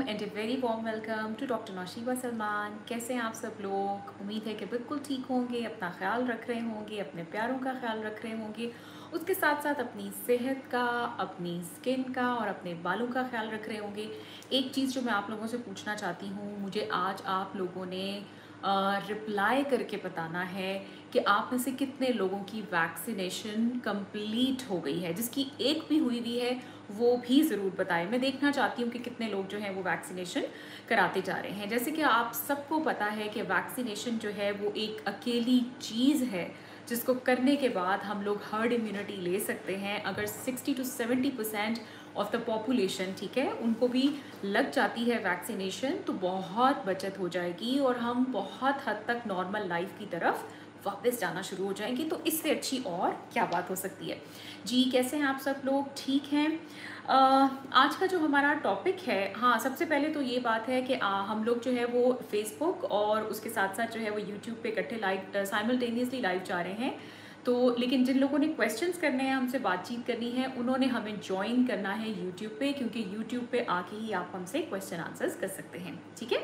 And a very warm welcome to doctor Naushiba Salman कैसे हैं आप सब लोग? उम्मीद है कि बिल्कुल ठीक होंगे, अपना ख्याल रख रहे होंगे, अपने प्यारों का ख्याल रख रहे होंगे। उसके साथ साथ अपनी सेहत का, अपनी स्किन का और अपने बालों का ख्याल रख रहे होंगे। एक चीज़ जो मैं आप लोगों से पूछना चाहती हूँ, मुझे आज आप लोगों ने रिप्लाई करके बताना है कि आप में से कितने लोगों की वैक्सीनेशन कंप्लीट हो गई है, जिसकी एक भी हुई हुई है वो भी ज़रूर बताएँ। मैं देखना चाहती हूँ कि कितने लोग जो हैं वो वैक्सीनेशन कराते जा रहे हैं। जैसे कि आप सबको पता है कि वैक्सीनेशन जो है वो एक अकेली चीज़ है, जिसको करने के बाद हम लोग हर्ड इम्यूनिटी ले सकते हैं। अगर 60 to 70 percent of the population ठीक है, उनको भी लग जाती है वैक्सीनेशन तो बहुत बचत हो जाएगी और हम बहुत हद तक नॉर्मल लाइफ की तरफ़ वापस जाना शुरू हो जाएँगे तो इससे अच्छी और क्या बात हो सकती है? जी कैसे हैं आप सब लोग? ठीक हैं? आज का जो हमारा टॉपिक है हाँ सबसे पहले तो ये बात है कि आ, हम लोग जो है वो फेसबुक और उसके साथ साथ जो है वो यूट्यूब पे इकट्ठे लाइव साइमल्टेनियसली लाइव जा रहे हैं। तो लेकिन जिन लोगों ने क्वेश्चंस करने हैं हमसे बातचीत करनी है उन्होंने हमें ज्वाइन करना है यूट्यूब पे क्योंकि यूट्यूब पे आके ही आप हमसे क्वेश्चन आंसर्स कर सकते हैं। ठीक है?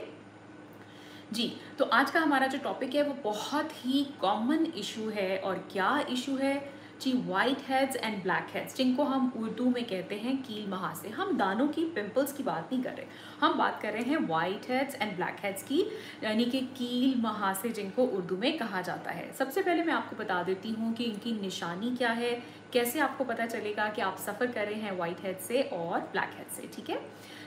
जी तो आज का हमारा जो टॉपिक है, वो बहुत ही कॉमन इशू है और क्या इशू है? जी white heads and black heads जिनको हम उर्दू में कहते हैं कील महासे हम दानों की पिंपल्स की बात नहीं कर रहे। हम बात कर रहे हैं white heads and black heads की, यानी कि कील महासे जिनको उर्दू में कहा जाता है। सबसे पहले मैं आपको बता देती हूँ कि इनकी निशानी क्या है, कैसे आपको पता चलेगा कि आप सफ़र कर रहे हैं वाइट हेड से और ब्लैक हेड से, ठीक है?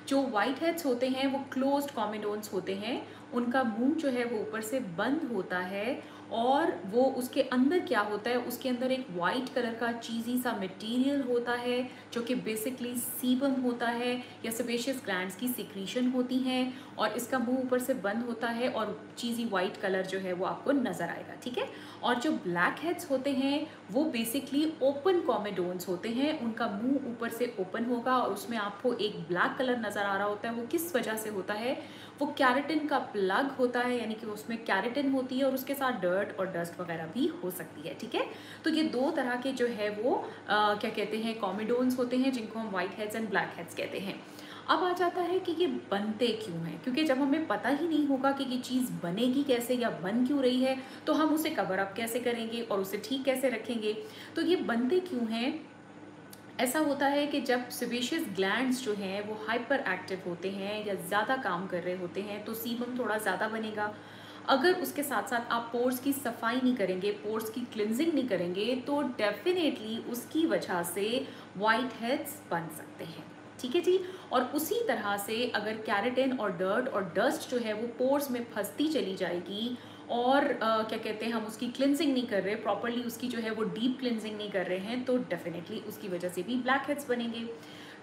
जो वाइट हेड्स होते हैं, वो क्लोज्ड कॉमेडोन्स होते हैं उनका मुँह जो है वो ऊपर से बंद होता है और वो उसके अंदर क्या होता है, उसके अंदर एक वाइट कलर का चीज़ी सा मटेरियल होता है, जो कि बेसिकली सीबम होता है या सपेशियस ग्लैंड्स की सिक्रीशन होती हैं और इसका मुँह ऊपर से बंद होता है और चीज़ी वाइट कलर जो है वो आपको नज़र आएगा, ठीक है? और जो ब्लैक हेड्स होते हैं, वो बेसिकली ओपन कॉमेडोन्स होते हैं, उनका मुँह ऊपर से ओपन होगा और उसमें आपको एक ब्लैक कलर नज़र आ रहा होता है, वो किस वजह से होता है? वो कैरेटिन का प्लग होता है यानी कि उसमें कैरेटिन होती है और उसके साथ डर्ट और डस्ट वगैरह भी हो सकती है ठीक है? तो ये दो तरह के जो है वो आ, क्या कहते हैं कॉमिडोन्स होते हैं जिनको हम white heads and black heads कहते हैं। अब आ जाता है कि ये बनते क्यों हैं? क्योंकि जब हमें पता ही नहीं होगा कि ये चीज़ बनेगी कैसे या बन क्यों रही है तो हम उसे कवर अप कैसे करेंगे और उसे ठीक कैसे रखेंगे? तो ये बनते क्यों हैं? ऐसा होता है कि जब सिवेशियस ग्लैंड्स जो हैं, वो हाइपर एक्टिव होते हैं या ज़्यादा काम कर रहे होते हैं तो सीबम थोड़ा ज़्यादा बनेगा। अगर उसके साथ साथ आप पोर्स की सफ़ाई नहीं करेंगे पोर्स की क्लिनजिंग नहीं करेंगे तो डेफिनेटली उसकी वजह से वाइट हेड्स बन सकते हैं। ठीक है जी? और उसी तरह से अगर कैरेटिन और डर्ट और डस्ट जो है, वो पोर्स में फंसती चली जाएगी और आ, क्या कहते हैं हम उसकी क्लिनजिंग नहीं कर रहे प्रॉपरली उसकी जो है वो डीप क्लिनजिंग नहीं कर रहे हैं तो डेफिनेटली उसकी वजह से भी ब्लैक हेड्स बनेंगे।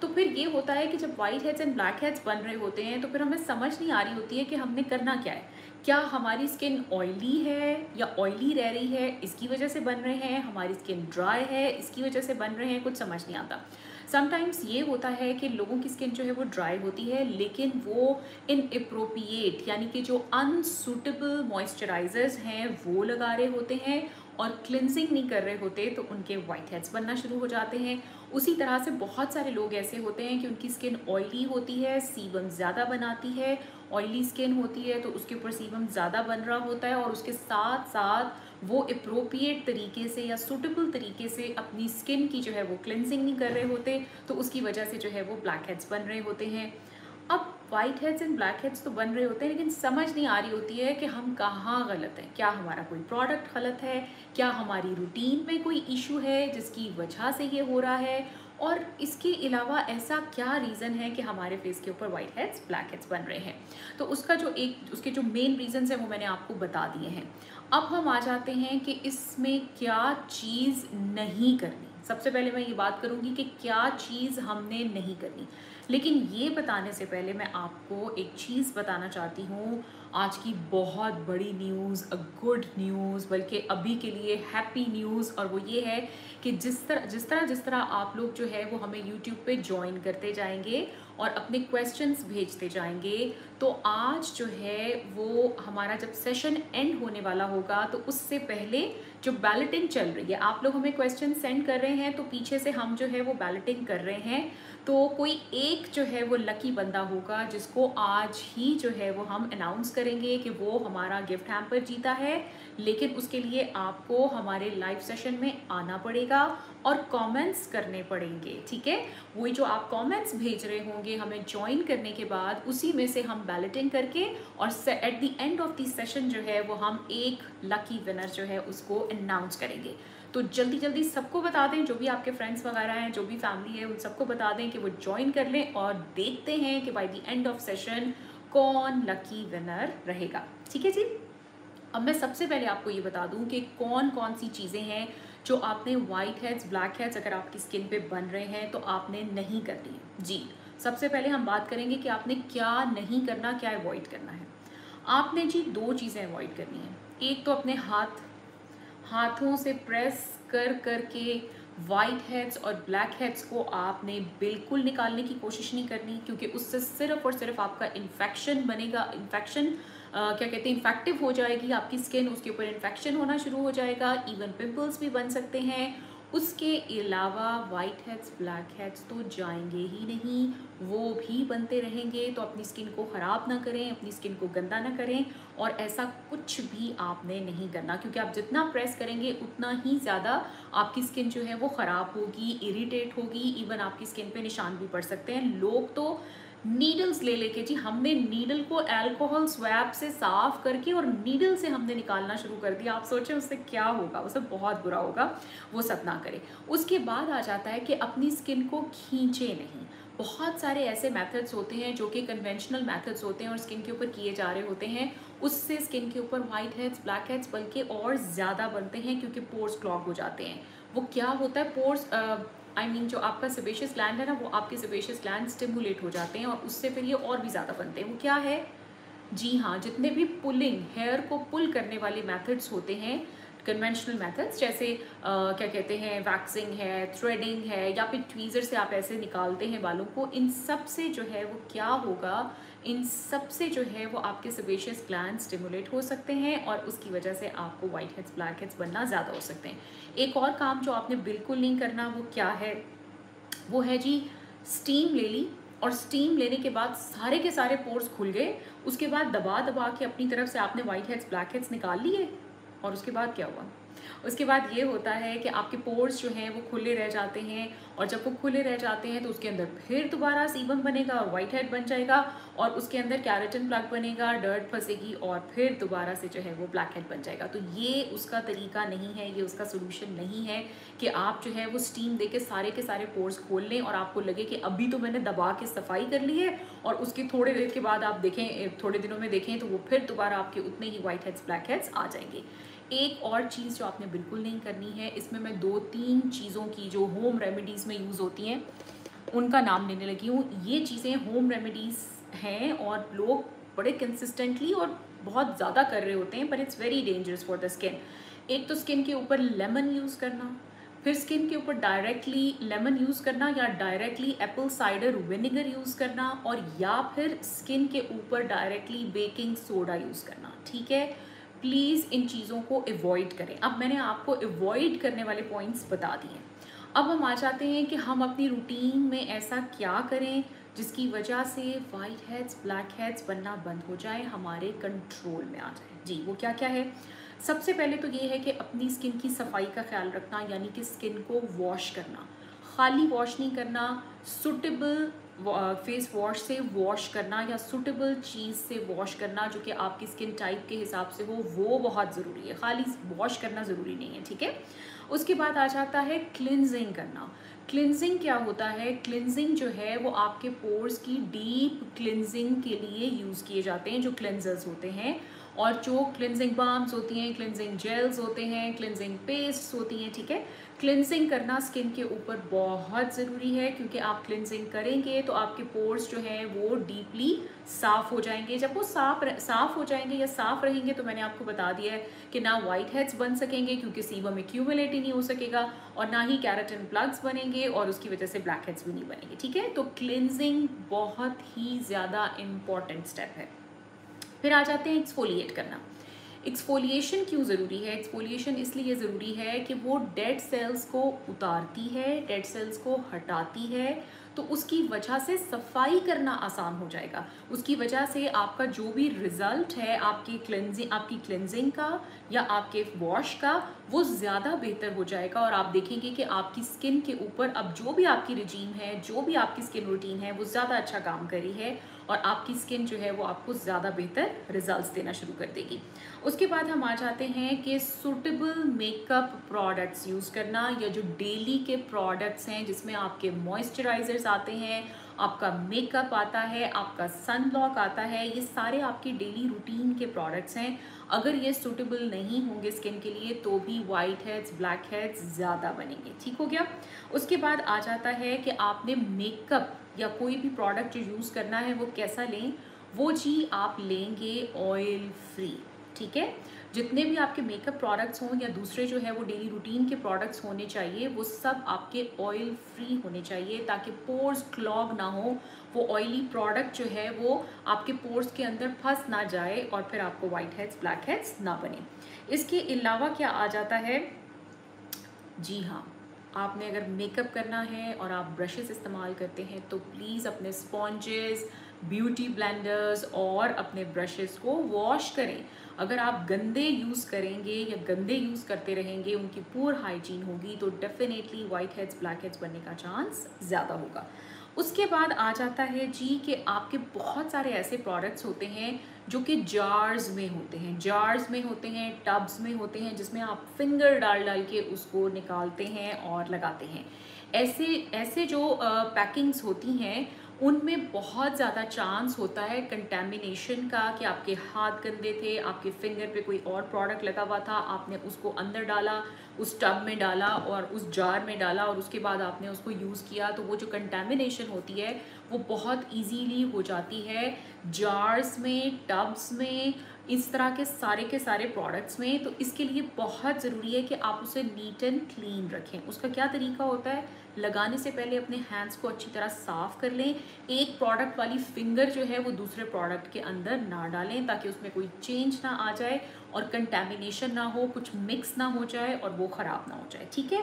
तो फिर ये होता है कि जब white heads and black heads बन रहे होते हैं तो फिर हमें समझ नहीं आ रही होती है कि हमने करना क्या है। क्या हमारी स्किन ऑयली है या ऑयली रह रही है इसकी वजह से बन रहे हैं हमारी स्किन ड्राई है इसकी वजह से बन रहे हैं कुछ समझ नहीं आता। समटाइम्स ये होता है कि लोगों की स्किन जो है वो ड्राई होती है, लेकिन वो इन अप्रोप्रिएट यानी कि जो अनसूटेबल मॉइस्चराइजर्स हैं, वो लगा रहे होते हैं और क्लिनजिंग नहीं कर रहे होते तो उनके वाइट हेड्स बनना शुरू हो जाते हैं। उसी तरह से बहुत सारे लोग ऐसे होते हैं कि उनकी स्किन ऑयली होती है सीबम ज़्यादा बनाती है ऑयली स्किन होती है तो उसके ऊपर सीबम ज़्यादा बन रहा होता है और उसके साथ साथ वो अप्रोप्रिएट तरीके से या सूटेबल तरीके से अपनी स्किन की जो है वो क्लेंसिंग नहीं कर रहे होते तो उसकी वजह से जो है वो ब्लैक हेड्स बन रहे होते हैं। अब white heads and black heads तो बन रहे होते हैं, लेकिन समझ नहीं आ रही होती है कि हम कहाँ गलत हैं। क्या हमारा कोई प्रोडक्ट गलत है? क्या हमारी रूटीन में कोई इशू है जिसकी वजह से ये हो रहा है? और इसके अलावा ऐसा क्या रीज़न है कि हमारे फेस के ऊपर वाइट हेड्स ब्लैक हेड्स बन रहे हैं? तो उसका जो एक, उसके जो मेन रीज़न्स हैं वो मैंने आपको बता दिए हैं। अब हम आ जाते हैं कि इसमें क्या चीज़ नहीं करनी। सबसे पहले मैं ये बात करूँगी कि क्या चीज़ हमने नहीं करनी। लेकिन ये बताने से पहले मैं आपको एक चीज़ बताना चाहती हूँ आज की बहुत बड़ी न्यूज़ अ गुड न्यूज़ बल्कि अभी के लिए हैप्पी न्यूज़ और वो ये है कि जिस तरह जिस तरह जिस तरह आप लोग जो है वो हमें यूट्यूब पे ज्वाइन करते जाएँगे और अपने क्वेश्चंस भेजते जाएँगे तो आज जो है वो हमारा जब सेशन एंड होने वाला होगा तो उससे पहले जो बैलेटिंग चल रही है, आप लोग हमें क्वेश्चन सेंड कर रहे हैं तो पीछे से हम जो है वो बैलेटिंग कर रहे हैं। तो कोई एक जो है वो लकी बंदा होगा जिसको आज ही जो है वो हम अनाउंस करेंगे कि वो हमारा गिफ्ट हैम्पर जीता है। लेकिन उसके लिए आपको हमारे लाइव सेशन में आना पड़ेगा और कमेंट्स करने पड़ेंगे, ठीक है? वही जो आप कमेंट्स भेज रहे होंगे हमें ज्वाइन करने के बाद, उसी में से हम बैलेटिंग करके और at the end of the session जो है वो हम एक लकी विनर जो है उसको अनाउंस करेंगे। तो जल्दी जल्दी सबको बता दें, जो भी आपके फ्रेंड्स वगैरह हैं, जो भी फैमिली है, उन सबको बता दें कि वो ज्वाइन कर लें और देखते हैं कि by the end of session कौन लकी विनर रहेगा। ठीक है जी? अब मैं सबसे पहले आपको ये बता दूँ कि कौन कौन सी चीज़ें हैं जो आपने वाइट हेड्स ब्लैक हेड्स अगर आपकी स्किन पे बन रहे हैं तो आपने नहीं करनी है। जी, सबसे पहले हम बात करेंगे कि आपने क्या नहीं करना, क्या अवॉइड करना है। आपने जी दो चीज़ें अवॉइड करनी है। एक तो अपने हाथ हाथों से प्रेस कर कर के वाइट हेड्स और ब्लैक हेड्स को आपने बिल्कुल निकालने की कोशिश नहीं करनी, क्योंकि उससे सिर्फ़ और सिर्फ़ आपका इन्फेक्शन बनेगा इन्फेक्शन क्या कहते हैं इन्फेक्टिव हो जाएगी, आपकी स्किन उसके ऊपर इन्फेक्शन होना शुरू हो जाएगा इवन पिंपल्स भी बन सकते हैं। उसके अलावा वाइट हेड्स ब्लैक हेड्स तो जाएँगे ही नहीं। वो भी बनते रहेंगे तो अपनी स्किन को ख़राब ना करें, अपनी स्किन को गंदा ना करें, और ऐसा कुछ भी आपने नहीं करना। क्योंकि आप जितना प्रेस करेंगे, उतना ही ज़्यादा आपकी स्किन जो है वो ख़राब होगी इरीटेट होगी। इवन आपकी स्किन पे निशान भी पड़ सकते हैं। लोग तो नीडल्स ले लेके, जी, हमने नीडल को अल्कोहल स्वैप से साफ़ करके और नीडल से हमने निकालना शुरू कर दिया। आप सोचें उससे क्या होगा उससे बहुत बुरा होगा, वो सब ना करें। उसके बाद आ जाता है कि अपनी स्किन को खींचे नहीं। बहुत सारे ऐसे मेथड्स होते हैं जो कि कन्वेंशनल मेथड्स होते हैं और स्किन के ऊपर किए जा रहे होते हैं। उससे स्किन के ऊपर वाइट हेड्स ब्लैक हेड्स बल्कि और ज़्यादा बनते हैं क्योंकि पोर्स क्लॉग हो जाते हैं। वो क्या होता है? Pores I I mean mean, जो आपका सपेशियस ग्लैंड है ना वो आपके सपेशियस ग्लैंड स्टिमुलेट हो जाते हैं और उससे फिर ये और भी ज़्यादा बनते हैं। वो क्या है? जी हाँ जितने भी पुलिंग हेयर को पुल करने वाले मेथड्स होते हैं कन्वेंशनल मेथड्स जैसे आ, क्या कहते हैं वैक्सिंग है थ्रेडिंग है या फिर ट्वीज़र से आप ऐसे निकालते हैं बालों को इन सबसे जो है वो क्या होगा? इन सबसे जो है वो आपके सवेशियस ग्लैंड स्टिमुलेट हो सकते हैं और उसकी वजह से आपको वाइट हेड्स ब्लैक हेड्स बनना ज़्यादा हो सकते हैं। एक और काम जो आपने बिल्कुल नहीं करना वो क्या है? वो है जी स्टीम ले ली और स्टीम लेने के बाद सारे के सारे पोर्स खुल गए। उसके बाद दबा दबा के अपनी तरफ़ से आपने वाइट हेड्स ब्लैक हेड्स निकाल लिए और उसके बाद क्या हुआ? उसके बाद ये होता है कि आपके पोर्स जो हैं वो खुले रह जाते हैं और जब वो खुले रह जाते हैं तो उसके अंदर फिर दोबारा सीबम बनेगा और वाइट हेड बन जाएगा और उसके अंदर कैरेटन प्लग बनेगा डर्ट फंसेगी और फिर दोबारा से जो है वो ब्लैक हेड बन जाएगा। तो ये उसका तरीका नहीं है, ये उसका सोल्यूशन नहीं है कि आप जो है वो स्टीम दे के सारे के सारे पोर्स खोल लें और आपको लगे कि अभी तो मैंने दबा के सफ़ाई कर ली है और उसके थोड़े देर के बाद आप देखें, थोड़े दिनों में देखें तो वो फिर दोबारा आपके उतने ही वाइट हेड्स ब्लैक हेड्स आ जाएँगे। एक और चीज़ जो आपने बिल्कुल नहीं करनी है, इसमें मैं दो तीन चीज़ों की जो होम रेमेडीज़ में यूज़ होती हैं, उनका नाम लेने लगी हूँ। ये चीज़ें होम रेमेडीज़ हैं और लोग बड़े कंसिस्टेंटली और बहुत ज़्यादा कर रहे होते हैं पर it's very dangerous for the skin एक तो स्किन के ऊपर लेमन यूज़ करना, फिर स्किन के ऊपर डायरेक्टली लेमन यूज़ करना या directly apple cider vinegar use करना और या फिर स्किन के ऊपर डायरेक्टली बेकिंग सोडा यूज़ करना, ठीक है? प्लीज़ इन चीज़ों को अवॉइड करें। अब मैंने आपको अवॉइड करने वाले पॉइंट्स बता दिए। अब हम आ जाते हैं कि हम अपनी रूटीन में ऐसा क्या करें जिसकी वजह से वाइट हेड्स ब्लैक हेड्स बनना बंद हो जाए, हमारे कंट्रोल में आ जाए। जी, वो क्या क्या है? सबसे पहले तो ये है कि अपनी स्किन की सफ़ाई का ख्याल रखना, यानी कि स्किन को वॉश करना। खाली वॉश नहीं करना सुटेबल फेस वॉश से वॉश करना या सुटेबल चीज़ से वॉश करना जो कि आपकी स्किन टाइप के हिसाब से हो, वो बहुत ज़रूरी है। खाली वॉश करना ज़रूरी नहीं है, ठीक है? उसके बाद आ जाता है क्लिनजिंग करना। क्लिनजिंग क्या होता है? क्लिनजिंग जो है, वो आपके पोर्स की डीप क्लिनजिंग के लिए यूज़ किए जाते हैं, जो क्लिनजर्स होते हैं। और जो क्लिनजिंग बाम्स होती हैं क्लिनजिंग जेल्स होते हैं क्लिनजिंग पेस्ट होती हैं, ठीक है? क्लिनजिंग करना स्किन के ऊपर बहुत ज़रूरी है, क्योंकि आप क्लिनजिंग करेंगे तो आपके पोर्स जो हैं वो डीपली साफ़ हो जाएँगे। जब वो साफ़ साफ़ हो जाएँगे या साफ़ रहेंगे तो मैंने आपको बता दिया है कि ना वाइट हेड्स बन सकेंगे, क्योंकि सीबम एक्यूमुलेट ही नहीं हो सकेगा और ना ही कैरेटिन प्लग्स बनेंगे और उसकी वजह से ब्लैक हेड्स भी नहीं बनेंगे, ठीक है? तो क्लिनजिंग बहुत ही ज़्यादा इंपॉर्टेंट स्टेप है। फिर आ जाते हैं एक्सफोलिएट करना। एक्सफोलिएशन क्यों ज़रूरी है? एक्सफोलिएशन इसलिए ज़रूरी है कि वो डेड सेल्स को उतारती है डेड सेल्स को हटाती है तो उसकी वजह से सफ़ाई करना आसान हो जाएगा। उसकी वजह से आपका जो भी रिज़ल्ट है, आपकी क्लेंजिंग आपकी क्लेंजिंग का या आपके वॉश का, वो ज़्यादा बेहतर हो जाएगा। और आप देखेंगे कि आपकी स्किन के ऊपर अब जो भी आपकी रिजीम है, जो भी आपकी स्किन रूटीन है, वो ज़्यादा अच्छा काम करी है। और आपकी स्किन जो है वो आपको ज़्यादा बेहतर रिजल्ट्स देना शुरू कर देगी। उसके बाद हम आ जाते हैं कि सूटेबल मेकअप प्रोडक्ट्स यूज़ करना या जो डेली के प्रोडक्ट्स हैं जिसमें आपके मॉइस्चराइजर्स आते हैं आपका मेकअप आता है, आपका सन ब्लॉक आता है, ये सारे आपके डेली रूटीन के प्रोडक्ट्स हैं। अगर ये सूटेबल नहीं होंगे स्किन के लिए तो भी वाइट हेड्स ब्लैक हेड्स ज़्यादा बनेंगे। ठीक हो गया? उसके बाद आ जाता है कि आपने मेकअप या कोई भी प्रोडक्ट जो यूज़ करना है, वो कैसा लें? वो जी आप लेंगे ऑयल फ्री ठीक है? जितने भी आपके मेकअप प्रोडक्ट्स हों या दूसरे जो है वो डेली रूटीन के प्रोडक्ट्स होने चाहिए, वो सब आपके ऑयल फ्री होने चाहिए ताकि पोर्स क्लॉग ना हो। वो ऑयली प्रोडक्ट जो है वो आपके पोर्स के अंदर फंस ना जाए और फिर आपको वाइट हेड्स ब्लैक हेड्स ना बने। इसके अलावा क्या आ जाता है? जी हाँ आपने अगर मेकअप करना है और आप ब्रशेस इस्तेमाल करते हैं तो प्लीज़ अपने स्पॉन्जेस ब्यूटी ब्लेंडर्स और अपने ब्रशेस को वॉश करें। अगर आप गंदे यूज़ करेंगे या गंदे यूज़ करते रहेंगे, उनकी पूर हाइजीन होगी तो definitely white heads black heads बनने का चांस ज़्यादा होगा। उसके बाद आ जाता है जी कि आपके बहुत सारे ऐसे प्रोडक्ट्स होते हैं जो कि जार्स में होते हैं। जार्स में होते हैं टब्स में होते हैं, जिसमें आप फिंगर डाल डाल के उसको निकालते हैं और लगाते हैं। ऐसे ऐसे जो पैकिंग्स होती हैं उनमें बहुत ज़्यादा चांस होता है कंटेमिनेशन का कि आपके हाथ गंदे थे, आपके फिंगर पे कोई और प्रोडक्ट लगा हुआ था, आपने उसको अंदर डाला, उस टब में डाला और उस जार में डाला और उसके बाद आपने उसको यूज़ किया तो वो जो कंटेमिनेशन होती है, वो बहुत इजीली हो जाती है। जार्स में टब्स में इस तरह के सारे के सारे प्रोडक्ट्स में तो इसके लिए बहुत ज़रूरी है कि आप उसे नीट एंड क्लीन रखें। उसका क्या तरीका होता है? लगाने से पहले अपने हैंड्स को अच्छी तरह साफ़ कर लें। एक प्रोडक्ट वाली फिंगर जो है, वो दूसरे प्रोडक्ट के अंदर ना डालें, ताकि उसमें कोई चेंज ना आ जाए और कंटेमिनेशन ना हो, कुछ मिक्स ना हो जाए और वो ख़राब ना हो जाए। ठीक है?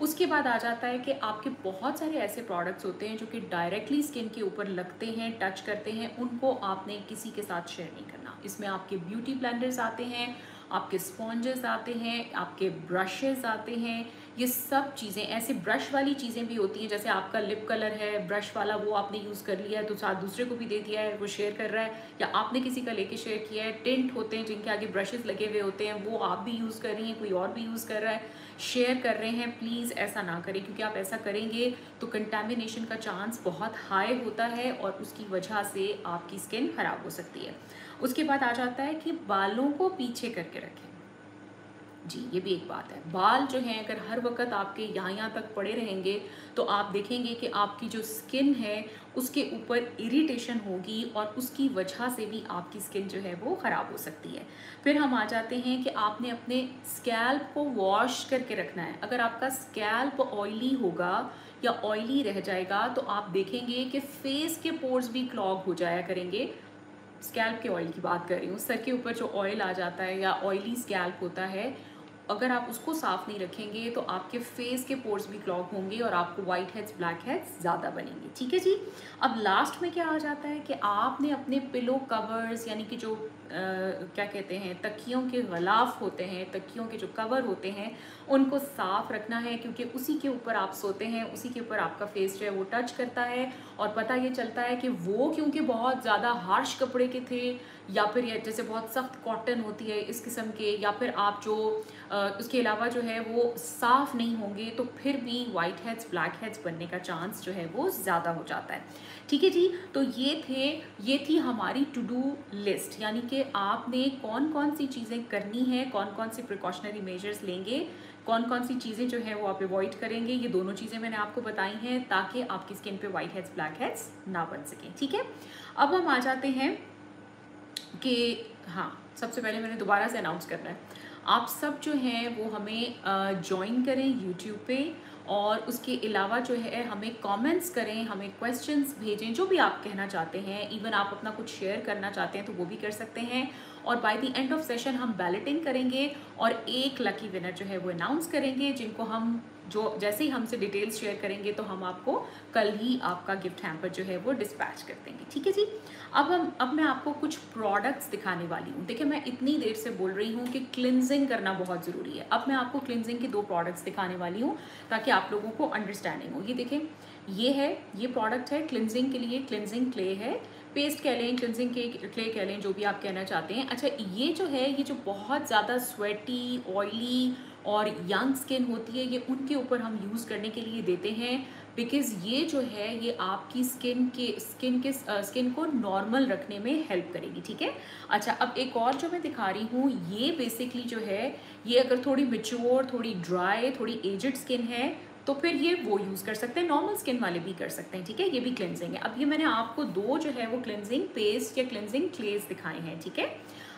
उसके बाद आ जाता है कि आपके बहुत सारे ऐसे प्रोडक्ट्स होते हैं जो कि डायरेक्टली स्किन के ऊपर लगते हैं टच करते हैं, उनको आपने किसी के साथ शेयर नहीं करना। इसमें आपके ब्यूटी ब्लेंडर्स आते हैं, आपके स्पॉन्जेस आते हैं, आपके ब्रशेज़ आते हैं ये सब चीज़ें, ऐसे ब्रश वाली चीज़ें भी होती हैं, जैसे आपका लिप कलर है ब्रश वाला वो आपने यूज़ कर लिया है तो साथ दूसरे को भी दे दिया है, वो शेयर कर रहा है, या आपने किसी का लेके शेयर किया है टेंट होते हैं जिनके आगे ब्रशेस लगे हुए होते हैं, वो आप भी यूज़ कर रही हैं, कोई और भी यूज़ कर रहा है शेयर कर रहे हैं प्लीज़ ऐसा ना करें, क्योंकि आप ऐसा करेंगे तो कंटेमिनेशन का चांस बहुत हाई होता है और उसकी वजह से आपकी स्किन ख़राब हो सकती है। उसके बाद आ जाता है कि बालों को पीछे करके रखें। जी, ये भी एक बात है। बाल जो हैं, अगर हर वक्त आपके यहाँ यहाँ तक पड़े रहेंगे तो आप देखेंगे कि आपकी जो स्किन है, उसके ऊपर इरिटेशन होगी और उसकी वजह से भी आपकी स्किन जो है, वो ख़राब हो सकती है। फिर हम आ जाते हैं कि आपने अपने स्कैल्प को वॉश करके रखना है। अगर आपका स्कैल्प ऑयली होगा या ऑयली रह जाएगा तो आप देखेंगे कि फेस के पोर्स भी क्लॉग हो जाया करेंगे। स्कैल्प के ऑयल की बात कर रही हूँ। सर के ऊपर जो ऑयल आ जाता है या ऑयली स्कैल्प होता है अगर आप उसको साफ़ नहीं रखेंगे तो आपके फेस के पोर्स भी क्लॉक होंगे और आपको व्हाइट हेड्स ब्लैक हेड्स ज़्यादा बनेंगे। ठीक है जी? अब लास्ट में क्या आ जाता है कि आपने अपने पिलो कवर्स यानी कि जो क्या कहते हैं, तकियों के गलाफ होते हैं, तकियों के जो कवर होते हैं, उनको साफ़ रखना है क्योंकि उसी के ऊपर आप सोते हैं, उसी के ऊपर आपका फेस जो है वो टच करता है और पता ये चलता है कि वो क्योंकि बहुत ज़्यादा हार्श कपड़े के थे या फिर जैसे बहुत सख्त कॉटन होती है इस किस्म के या फिर आप जो उसके अलावा जो है वो साफ़ नहीं होंगे तो फिर भी वाइट हेड्स ब्लैक हेड्स बनने का चांस जो है वो ज़्यादा हो जाता है। ठीक है जी? तो ये थे, ये थी हमारी टू डू लिस्ट यानी कि आपने कौन कौन सी चीज़ें करनी है कौन कौन सी प्रिकॉशनरी मेजर्स लेंगे कौन कौन सी चीज़ें जो है वो आप अवॉइड करेंगे, ये दोनों चीज़ें मैंने आपको बताई हैं ताकि आपकी स्किन पे वाइट हेड्स ब्लैक हेड्स ना बन सकें, ठीक है? अब हम आ जाते हैं कि हाँ सबसे पहले मैंने दोबारा से अनाउंस करना है। आप सब जो हैं वो हमें ज्वाइन करें यूट्यूब पे और उसके अलावा जो है, हमें कमेंट्स करें, हमें क्वेश्चंस भेजें, जो भी आप कहना चाहते हैं इवन आप अपना कुछ शेयर करना चाहते हैं तो वो भी कर सकते हैं। और by the end of session हम बैलेटिंग करेंगे और एक लकी विनर जो है, वो अनाउंस करेंगे, जिनको हम जो जैसे ही हमसे डिटेल्स शेयर करेंगे तो हम आपको कल ही आपका गिफ्ट हैम्पर जो है वो डिस्पैच कर देंगे। ठीक है जी? अब हम, अब मैं आपको कुछ प्रोडक्ट्स दिखाने वाली हूँ। देखिए, मैं इतनी देर से बोल रही हूँ कि क्लिनजिंग करना बहुत ज़रूरी है। अब मैं आपको क्लिनजिंग के दो प्रोडक्ट्स दिखाने वाली हूँ, ताकि आप लोगों को अंडरस्टैंडिंग हो। ये देखें, ये है, ये प्रोडक्ट है क्लिनजिंग के लिए। क्लिनजिंग क्ले है पेस्ट कह लें क्लिनजिंग के क्ले कह लें, जो भी आप कहना चाहते हैं। अच्छा ये जो है, ये जो बहुत ज़्यादा स्वेटी ऑयली और यंग स्किन होती है, ये उनके ऊपर हम यूज़ करने के लिए देते हैं। बिकॉज़ ये जो है, ये आपकी स्किन के स्किन के स्किन को नॉर्मल रखने में हेल्प करेगी, ठीक है? अच्छा अब एक और जो मैं दिखा रही हूँ, ये बेसिकली जो है, ये अगर थोड़ी मिच्योर थोड़ी ड्राई थोड़ी एजड स्किन है तो फिर ये वो यूज़ कर सकते हैं नॉर्मल स्किन वाले भी कर सकते हैं, ठीक है? ये भी क्लेंजिंग है। अब ये मैंने आपको दो जो है, वो क्लेंजिंग पेस्ट या क्लेंजिंग क्लेज दिखाए हैं, ठीक है?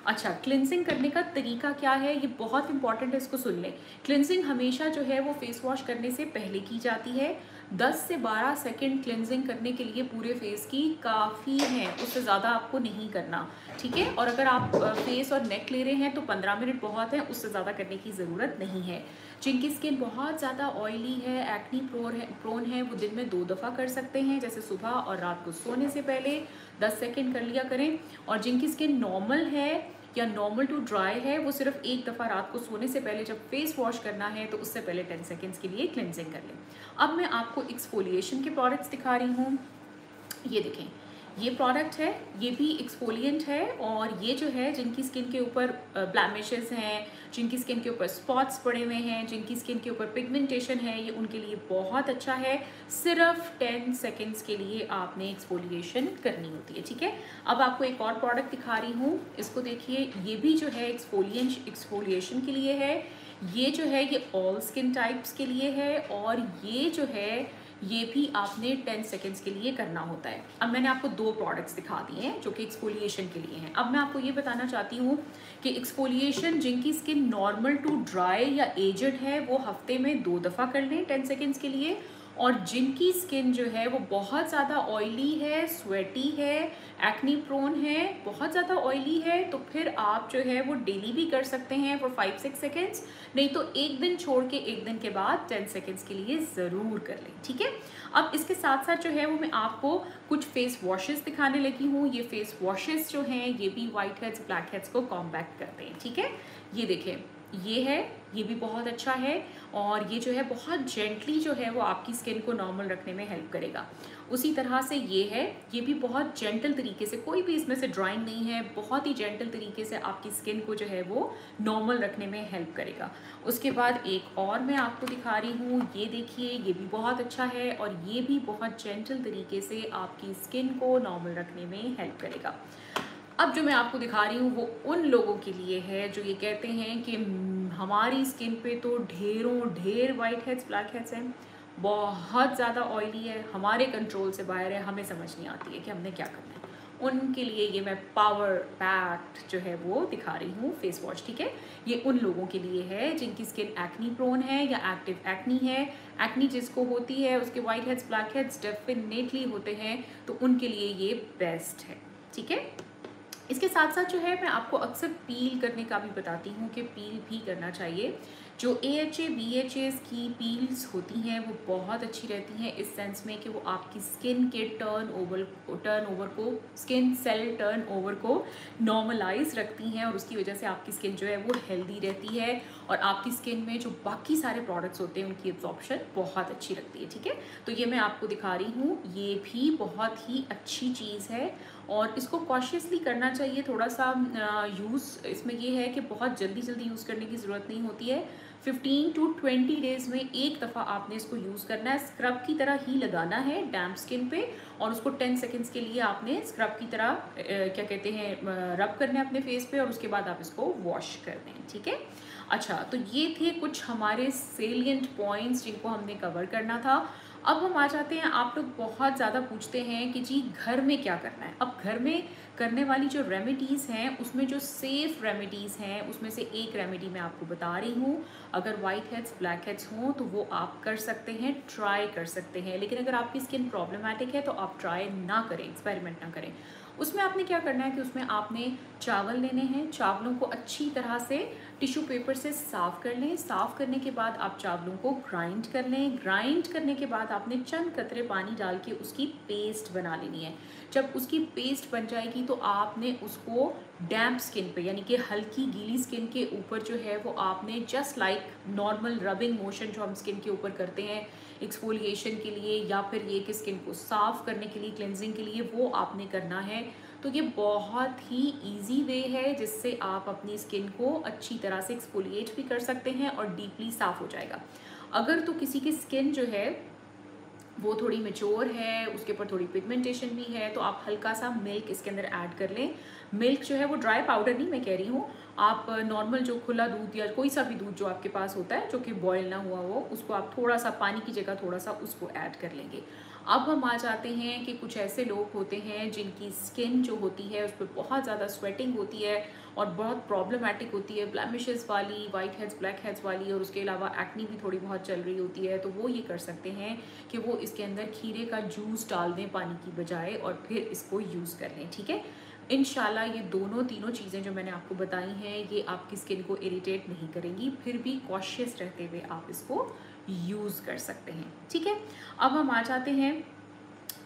अच्छा क्लिनसिंग करने का तरीका क्या है? ये बहुत इंपॉर्टेंट है इसको सुन लें। क्लिनसिंग हमेशा जो है वो फेस वॉश करने से पहले की जाती है। 10 से 12 सेकंड क्लिनजिंग करने के लिए पूरे फेस की काफ़ी है, उससे ज़्यादा आपको नहीं करना, ठीक है? और अगर आप फेस और नेक ले रहे हैं तो 15 मिनट बहुत है, उससे ज़्यादा करने की ज़रूरत नहीं है। जिनकी स्किन बहुत ज़्यादा ऑयली है एक्नी प्रोन है प्रोन है, वो दिन में दो दफ़ा कर सकते हैं, जैसे सुबह और रात को सोने से पहले 10 सेकेंड कर लिया करें। और जिनकी स्किन नॉर्मल है या नॉर्मल टू ड्राई है, वो सिर्फ़ एक दफ़ा रात को सोने से पहले जब फेस वॉश करना है तो उससे पहले टेन सेकेंड्स के लिए क्लिनजिंग कर लें। अब मैं आपको एक्सफोलिएशन के प्रोडक्ट्स दिखा रही हूँ। ये देखें ये प्रोडक्ट है, ये भी एक्सफोलियंट है और ये जो है, जिनकी स्किन के ऊपर ब्लैमिशेस हैं, जिनकी स्किन के ऊपर स्पॉट्स पड़े हुए हैं, जिनकी स्किन के ऊपर पिगमेंटेशन है, ये उनके लिए बहुत अच्छा है। सिर्फ़ टेन सेकेंड्स के लिए आपने एक्सपोलिएशन करनी होती है, ठीक है? अब आपको एक और प्रोडक्ट दिखा रही हूँ, इसको देखिए, ये भी जो है एक्सफोलियन एक्सफोलिएशन के लिए है। ये जो है, ये ऑल स्किन टाइप्स के लिए है और ये जो है ये भी आपने 10 सेकेंड्स के लिए करना होता है। अब मैंने आपको दो प्रोडक्ट्स दिखा दिए हैं, जो कि एक्सपोलिएशन के लिए हैं। अब मैं आपको ये बताना चाहती हूँ कि एक्सपोलिएशन जिनकी स्किन नॉर्मल टू ड्राई या एजड है, वो हफ़्ते में दो दफ़ा कर लें टेन सेकेंड्स के लिए और जिनकी स्किन जो है वो बहुत ज़्यादा ऑयली है स्वेटी है एक्नी प्रोन है, बहुत ज़्यादा ऑयली है तो फिर आप जो है वो डेली भी कर सकते हैं फॉर फाइव सिक्स सेकेंड्स नहीं तो एक दिन छोड़ के एक दिन के बाद टेन सेकेंड्स के लिए ज़रूर कर लें, ठीक है? अब इसके साथ साथ जो है वो मैं आपको कुछ फेस वॉशेस दिखाने लगी हूँ। ये फेस वॉशेस जो हैं, ये भी वाइट हेड्स ब्लैक हेड्स को कॉम्पैक्ट करते हैं, ठीक है? ये देखें। ये है, ये भी बहुत अच्छा है और ये जो है बहुत जेंटली जो है वो आपकी स्किन को नॉर्मल रखने में हेल्प करेगा। उसी तरह से ये है, ये भी बहुत जेंटल तरीके से, कोई भी इसमें से ड्राइंग नहीं है, बहुत ही जेंटल तरीके से आपकी स्किन को जो है वो नॉर्मल रखने में हेल्प करेगा। उसके बाद एक और मैं आपको दिखा रही हूँ, ये देखिए, ये भी बहुत अच्छा है और ये भी बहुत जेंटल तरीके से आपकी स्किन को नॉर्मल रखने में हेल्प करेगा। अब जो मैं आपको दिखा रही हूँ वो उन लोगों के लिए है जो ये कहते हैं कि हमारी स्किन पे तो ढेरों, ढेर वाइट हेड्स ब्लैक हेड्स हैं। बहुत ज़्यादा ऑयली है। हमारे कंट्रोल से बाहर है। हमें समझ नहीं आती है कि हमने क्या करना है। उनके लिए ये मैं पावर पैक्ट जो है वो दिखा रही हूँ फेस वॉश ठीक है? ये उन लोगों के लिए है जिनकी स्किन एक्नी प्रोन है या एक्टिव एक्नी है। एक्नी जिसको होती है, उसके white heads black heads definitely होते हैं। तो उनके लिए ये बेस्ट है, ठीक है? इसके साथ साथ जो है, मैं आपको अक्सर पील करने का भी बताती हूँ कि पील भी करना चाहिए। जो A H A B H S की पील्स होती हैं, वो बहुत अच्छी रहती हैं इस सेंस में कि वो आपकी स्किन के टर्न ओवर टर्न ओवर को स्किन सेल टर्न ओवर को नॉर्मलाइज रखती हैं और उसकी वजह से आपकी स्किन जो है, वो हेल्दी रहती है और आपकी स्किन में जो बाकी सारे प्रोडक्ट्स होते हैं, उनकी एब्जॉर्प्शन बहुत अच्छी लगती है, ठीक है? तो ये मैं आपको दिखा रही हूँ। ये भी बहुत ही अच्छी चीज़ है और इसको कॉशियसली करना चाहिए, थोड़ा सा यूज़ इसमें ये है कि बहुत जल्दी जल्दी यूज़ करने की ज़रूरत नहीं होती है। 15 टू 20 डेज़ में एक दफ़ा आपने इसको यूज़ करना है। स्क्रब की तरह ही लगाना है डैम्प स्किन पे और उसको 10 सेकेंड्स के लिए आपने स्क्रब की तरह क्या कहते हैं रब करना है अपने फेस पे और उसके बाद आप इसको वॉश कर दें, ठीक है? अच्छा तो ये थे कुछ हमारे सेलियंट पॉइंट्स जिनको हमने कवर करना था। अब हम आ जाते हैं, आप लोग बहुत ज़्यादा पूछते हैं कि जी, घर में क्या करना है? अब घर में करने वाली जो रेमेडीज़ हैं, उसमें जो सेफ़ रेमेडीज़ हैं, उसमें से एक रेमेडी मैं आपको बता रही हूँ। अगर वाइट हेड्स ब्लैक हेड्स हों तो वो आप कर सकते हैं ट्राई कर सकते हैं। लेकिन अगर आपकी स्किन प्रॉब्लमेटिक है तो आप ट्राई ना करें एक्सपेरिमेंट ना करें। उसमें आपने क्या करना है कि उसमें आपने चावल लेने हैं, चावलों को अच्छी तरह से टिश्यू पेपर से साफ़ कर लें। साफ़ करने के बाद आप चावलों को ग्राइंड कर लें। ग्राइंड करने के बाद आपने चंद कतरे पानी डाल के उसकी पेस्ट बना लेनी है। जब उसकी पेस्ट बन जाएगी तो आपने उसको डैम्प स्किन पे, यानी कि हल्की गीली स्किन के ऊपर जो है वो आपने just like normal rubbing motion जो हम स्किन के ऊपर करते हैं एक्सफोलिएशन के लिए या फिर ये कि स्किन को साफ़ करने के लिए क्लेंजिंग के लिए वो आपने करना है। तो ये बहुत ही इजी वे है जिससे आप अपनी स्किन को अच्छी तरह से एक्सफोलिएट भी कर सकते हैं और डीपली साफ़ हो जाएगा। अगर तो किसी की स्किन जो है वो थोड़ी मेच्योर है, उसके ऊपर थोड़ी पिगमेंटेशन भी है तो आप हल्का सा मिल्क इसके अंदर ऐड कर लें। मिल्क जो है वो ड्राई पाउडर नहीं, मैं कह रही हूँ। आप नॉर्मल जो खुला दूध या कोई सा भी दूध जो आपके पास होता है, जो कि बॉयल ना हुआ हो, उसको आप थोड़ा सा, पानी की जगह थोड़ा सा उसको ऐड कर लेंगे। अब हम आ जाते हैं कि कुछ ऐसे लोग होते हैं जिनकी स्किन जो होती है, उस पर बहुत ज़्यादा स्वेटिंग होती है। और बहुत प्रॉब्लमेटिक होती है। ब्लैमिशेस वाली वाइट हेड्स ब्लैक हेड्स वाली और उसके अलावा एक्नी भी थोड़ी बहुत चल रही होती है। तो वो ये कर सकते हैं कि वो इसके अंदर खीरे का जूस डाल दें पानी की बजाय और फिर इसको यूज़ कर लें, ठीक है? इन ये दोनों तीनों चीज़ें जो मैंने आपको बताई हैं, ये आपकी स्किन को इरीटेट नहीं करेंगी। फिर भी कॉशियस रहते हुए आप इसको यूज़ कर सकते हैं, ठीक है? अब हम आ जाते हैं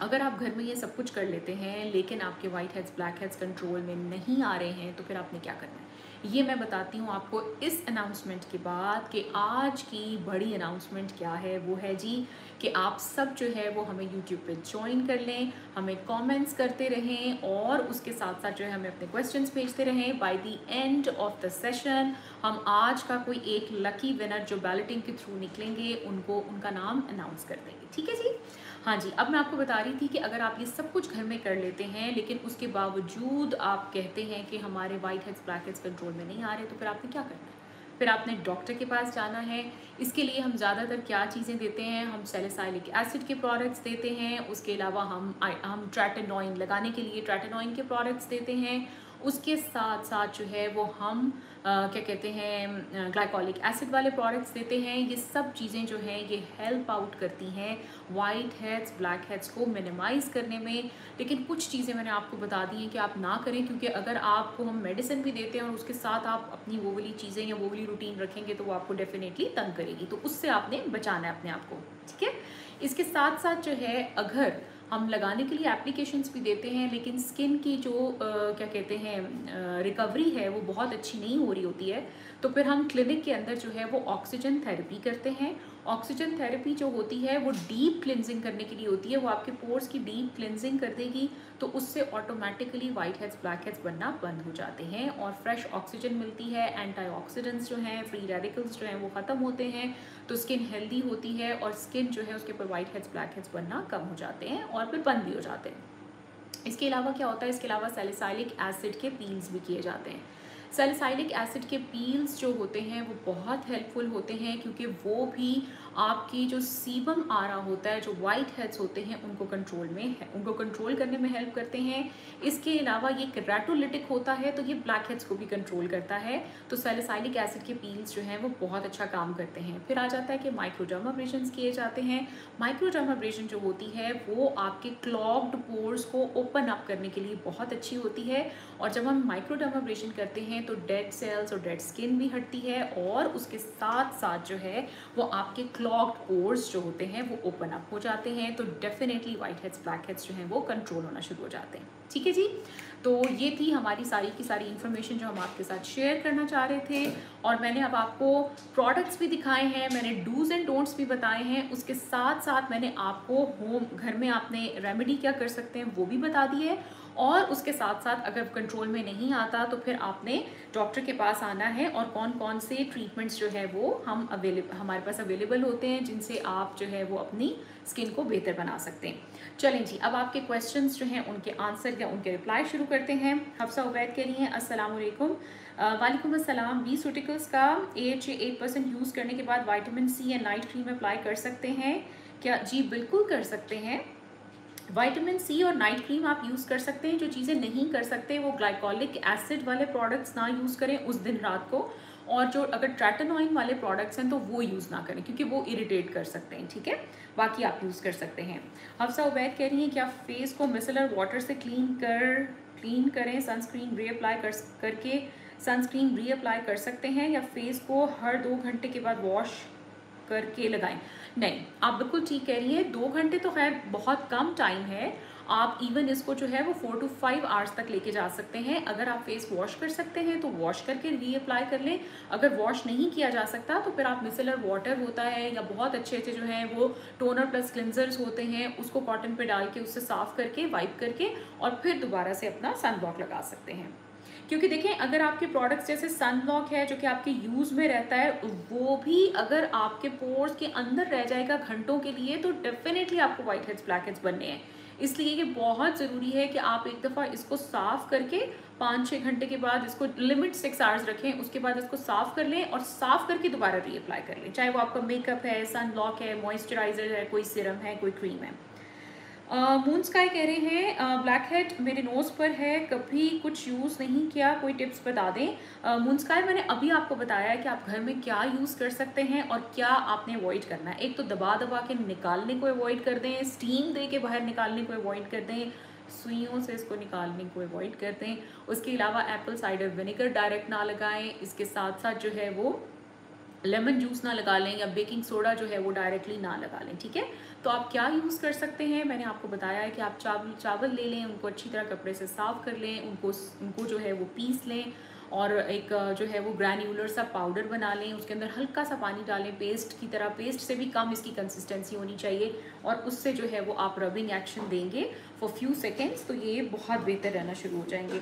अगर आप घर में ये सब कुछ कर लेते हैं, लेकिन आपके white heads black heads control में नहीं आ रहे हैं तो फिर आपने क्या करना है? ये मैं बताती हूँ आपको इस अनाउंसमेंट के बाद कि आज की बड़ी अनाउंसमेंट क्या है? वो है जी कि आप सब जो है वो हमें यूट्यूब पे ज्वाइन कर लें, हमें कमेंट्स करते रहें और उसके साथ साथ जो है हमें अपने क्वेश्चंस भेजते रहें। By the end of the session हम आज का कोई एक लकी विनर जो बैलेटिंग के थ्रू निकलेंगे, उनको, उनका नाम अनाउंस कर देंगे। ठीक है जी? हाँ जी, अब मैं आपको बता रही थी कि अगर आप ये सब कुछ घर में कर लेते हैं, लेकिन उसके बावजूद आप कहते हैं कि हमारे white heads black heads control में नहीं आ रहे तो फिर आपने क्या करना है? फिर आपने डॉक्टर के पास जाना है, इसके लिए हम ज़्यादातर क्या चीज़ें देते हैं? हम सेलेसाइलिक एसिड के प्रोडक्ट्स देते हैं, उसके अलावा हम हम ट्रैटेनॉइन लगाने के लिए ट्रैटेनॉइन के प्रोडक्ट्स देते हैं, उसके साथ साथ जो है वो हम क्या कहते हैं ग्लाइकोलिक एसिड वाले प्रोडक्ट्स देते हैं। ये सब चीज़ें जो हैं, ये हेल्प आउट करती हैं वाइट हेड्स ब्लैक हेड्स को मिनिमाइज़ करने में। लेकिन कुछ चीज़ें मैंने आपको बता दी हैं कि आप ना करें, क्योंकि अगर आपको हम मेडिसिन भी देते हैं और उसके साथ आप अपनी वो वाली चीज़ें या वो वाली रूटीन रखेंगे तो वो आपको डेफिनेटली तंग करेगी। तो उससे आपने बचाना है अपने आप को, ठीक है? इसके साथ साथ जो है, अगर हम लगाने के लिए एप्लीकेशंस भी देते हैं लेकिन स्किन की जो आ, क्या कहते हैं रिकवरी है वो बहुत अच्छी नहीं हो रही होती है। तो फिर हम क्लिनिक के अंदर जो है वो ऑक्सीजन थेरेपी करते हैं ऑक्सीजन थेरेपी जो होती है, वो डीप क्लिनजिंग करने के लिए होती है। वो आपके पोर्स की डीप क्लिनजिंग कर देगी तो उससे automatically white heads black heads बनना बंद हो जाते हैं और फ्रेश ऑक्सीजन मिलती है एंटीऑक्सीडेंट्स जो हैं फ्री रेडिकल्स जो हैं, वो ख़त्म होते हैं तो स्किन हेल्दी होती है और स्किन जो है, उसके ऊपर वाइट हेड्स ब्लैक हेड्स बनना कम हो जाते हैं और फिर बंद भी हो जाते हैं। इसके अलावा क्या होता है? इसके अलावा सेलिसाइलिक एसिड के पील्स भी किए जाते हैं। सेलिसाइलिक एसिड के पील्स जो होते हैं वो बहुत हेल्पफुल होते हैं क्योंकि वो भी आपकी जो सीबम आ रहा होता है, जो वाइट हेड्स होते हैं, उनको कंट्रोल में है, उनको कंट्रोल करने में हेल्प करते हैं। इसके अलावा ये क्रेटोलिटिक होता है तो ये ब्लैक हेड्स को भी कंट्रोल करता है। तो सेलिसाइलिक एसिड के पील्स जो हैं, वो बहुत अच्छा काम करते हैं। फिर आ जाता है कि माइक्रोडर्माब्रेशन किए जाते हैं। माइक्रोडर्माब्रेशन जो होती है, वो आपके क्लॉग्ड पोर्स को ओपन अप करने के लिए बहुत अच्छी होती है। और जब हम माइक्रोडर्माब्रेशन करते हैं तो डेड सेल्स और डेड स्किन भी हटती है, और उसके साथ साथ जो है, वो आपके क्लॉग्ड पोर्स जो होते हैं, वो ओपन अप हो जाते हैं तो definitely white heads black heads जो हैं, वो कंट्रोल होना शुरू हो जाते हैं। ठीक है जी? तो ये थी हमारी सारी की सारी इन्फॉर्मेशन जो हम आपके साथ शेयर करना चाह रहे थे। और मैंने अब आपको प्रोडक्ट्स भी दिखाए हैं, मैंने डूज एंड डोंट्स भी बताए हैं, उसके साथ साथ मैंने आपको होम घर में आपने रेमेडी क्या कर सकते हैं, वो भी बता दी है। और उसके साथ साथ अगर कंट्रोल में नहीं आता तो फिर आपने डॉक्टर के पास आना है और कौन कौन से ट्रीटमेंट्स जो है वो हम अवेलेबल हमारे पास अवेलेबल होते हैं, जिनसे आप जो है वो अपनी स्किन को बेहतर बना सकते हैं। चलें जी, अब आपके क्वेश्चंस जो हैं, उनके आंसर या उनके रिप्लाई शुरू करते हैं। हफ्सा उबैद के लिए अस्सलाम वालेकुम अस्सलाम बी सूटिकल्स का एच एट परसेंट यूज़ करने के बाद वाइटामिन सी या नाइट क्रीम अप्लाई कर सकते हैं। क्या जी बिल्कुल कर सकते हैं। वाइटामिन सी और नाइट क्रीम आप यूज़ कर सकते हैं। जो चीज़ें नहीं कर सकते, वो ग्लाइकोलिक एसिड वाले प्रोडक्ट्स ना यूज़ करें उस दिन रात को। और जो अगर ट्रैटनॉइन वाले प्रोडक्ट्स हैं तो वो यूज़ ना करें, क्योंकि वो इरिटेट कर सकते हैं, ठीक है? बाकी आप यूज़ कर सकते हैं। हफ्सा उबैद कह रही हैं कि आप फेस को मिसलर वाटर से क्लीन कर क्लीन करें सनस्क्रीन रीअप्लाई कर, करके सनस्क्रीन रीअप्लाई कर सकते हैं या फेस को हर दो घंटे के बाद वॉश करके लगाएँ। नहीं, आप बिल्कुल ठीक कह रही हैं, दो घंटे तो खैर बहुत कम टाइम है। आप इवन इसको जो है वो फोर टू फाइव आवर्स तक लेके जा सकते हैं। अगर आप फेस वॉश कर सकते हैं तो वॉश करके रीअप्लाई कर लें। अगर वॉश नहीं किया जा सकता तो फिर आप मिसलर वाटर होता है या बहुत अच्छे अच्छे जो हैं वो टोनर प्लस क्लिनजर्स होते हैं, उसको कॉटन पे डाल के, उससे साफ़ करके वाइप करके और फिर दोबारा से अपना सन ब्लॉक लगा सकते हैं। क्योंकि देखें अगर आपके प्रोडक्ट्स जैसे सन ब्लॉक है, जो कि आपके यूज़ में रहता है, वो भी अगर आपके पोर्स के अंदर रह जाएगा घंटों के लिए तो डेफिनेटली आपको वाइट हेड्स ब्लैक हेड्स बनने हैं। इसलिए ये बहुत ज़रूरी है कि आप एक दफ़ा इसको साफ़ करके पाँच छः घंटे के बाद इसको लिमिट सिक्स आवर्स रखें, उसके बाद इसको साफ़ कर लें और साफ़ करके दोबारा रीअप्लाई कर लें। चाहे वो आपका मेकअप है सन ब्लॉक है मॉइस्चराइज़र है, कोई सिरम है, कोई क्रीम है। मून स्काई कह रहे हैं ब्लैक हेड मेरे नोज़ पर है, कभी कुछ यूज़ नहीं किया, कोई टिप्स बता दें। मून स्काई मैंने अभी आपको बताया कि आप घर में क्या यूज़ कर सकते हैं और क्या आपने अवॉइड करना है। एक तो दबा दबा के निकालने को अवॉइड कर दें स्टीम दे के बाहर निकालने को अवॉइड कर दें, सुइयों से इसको निकालने को अवॉइड कर दें। उसके अलावा एप्पल साइडर विनेगर डायरेक्ट ना लगाएँ, इसके साथ साथ जो है वो लेमन जूस ना लगा लें या बेकिंग सोडा जो है वो डायरेक्टली ना लगा लें, ठीक है? तो आप क्या यूज़ कर सकते हैं? मैंने आपको बताया है कि आप चावल चावल ले लें, उनको अच्छी तरह कपड़े से साफ़ कर लें, उनको उनको जो है वो पीस लें और एक जो है वो ग्रैन्यूलर सा पाउडर बना लें, उसके अंदर हल्का सा पानी डालें पेस्ट की तरह पेस्ट से भी कम इसकी कंसिस्टेंसी होनी चाहिए और उससे जो है वो आप रबिंग एक्शन देंगे फॉर फ्यू सेकेंड्स तो ये बहुत बेहतर रहना शुरू हो जाएँगे।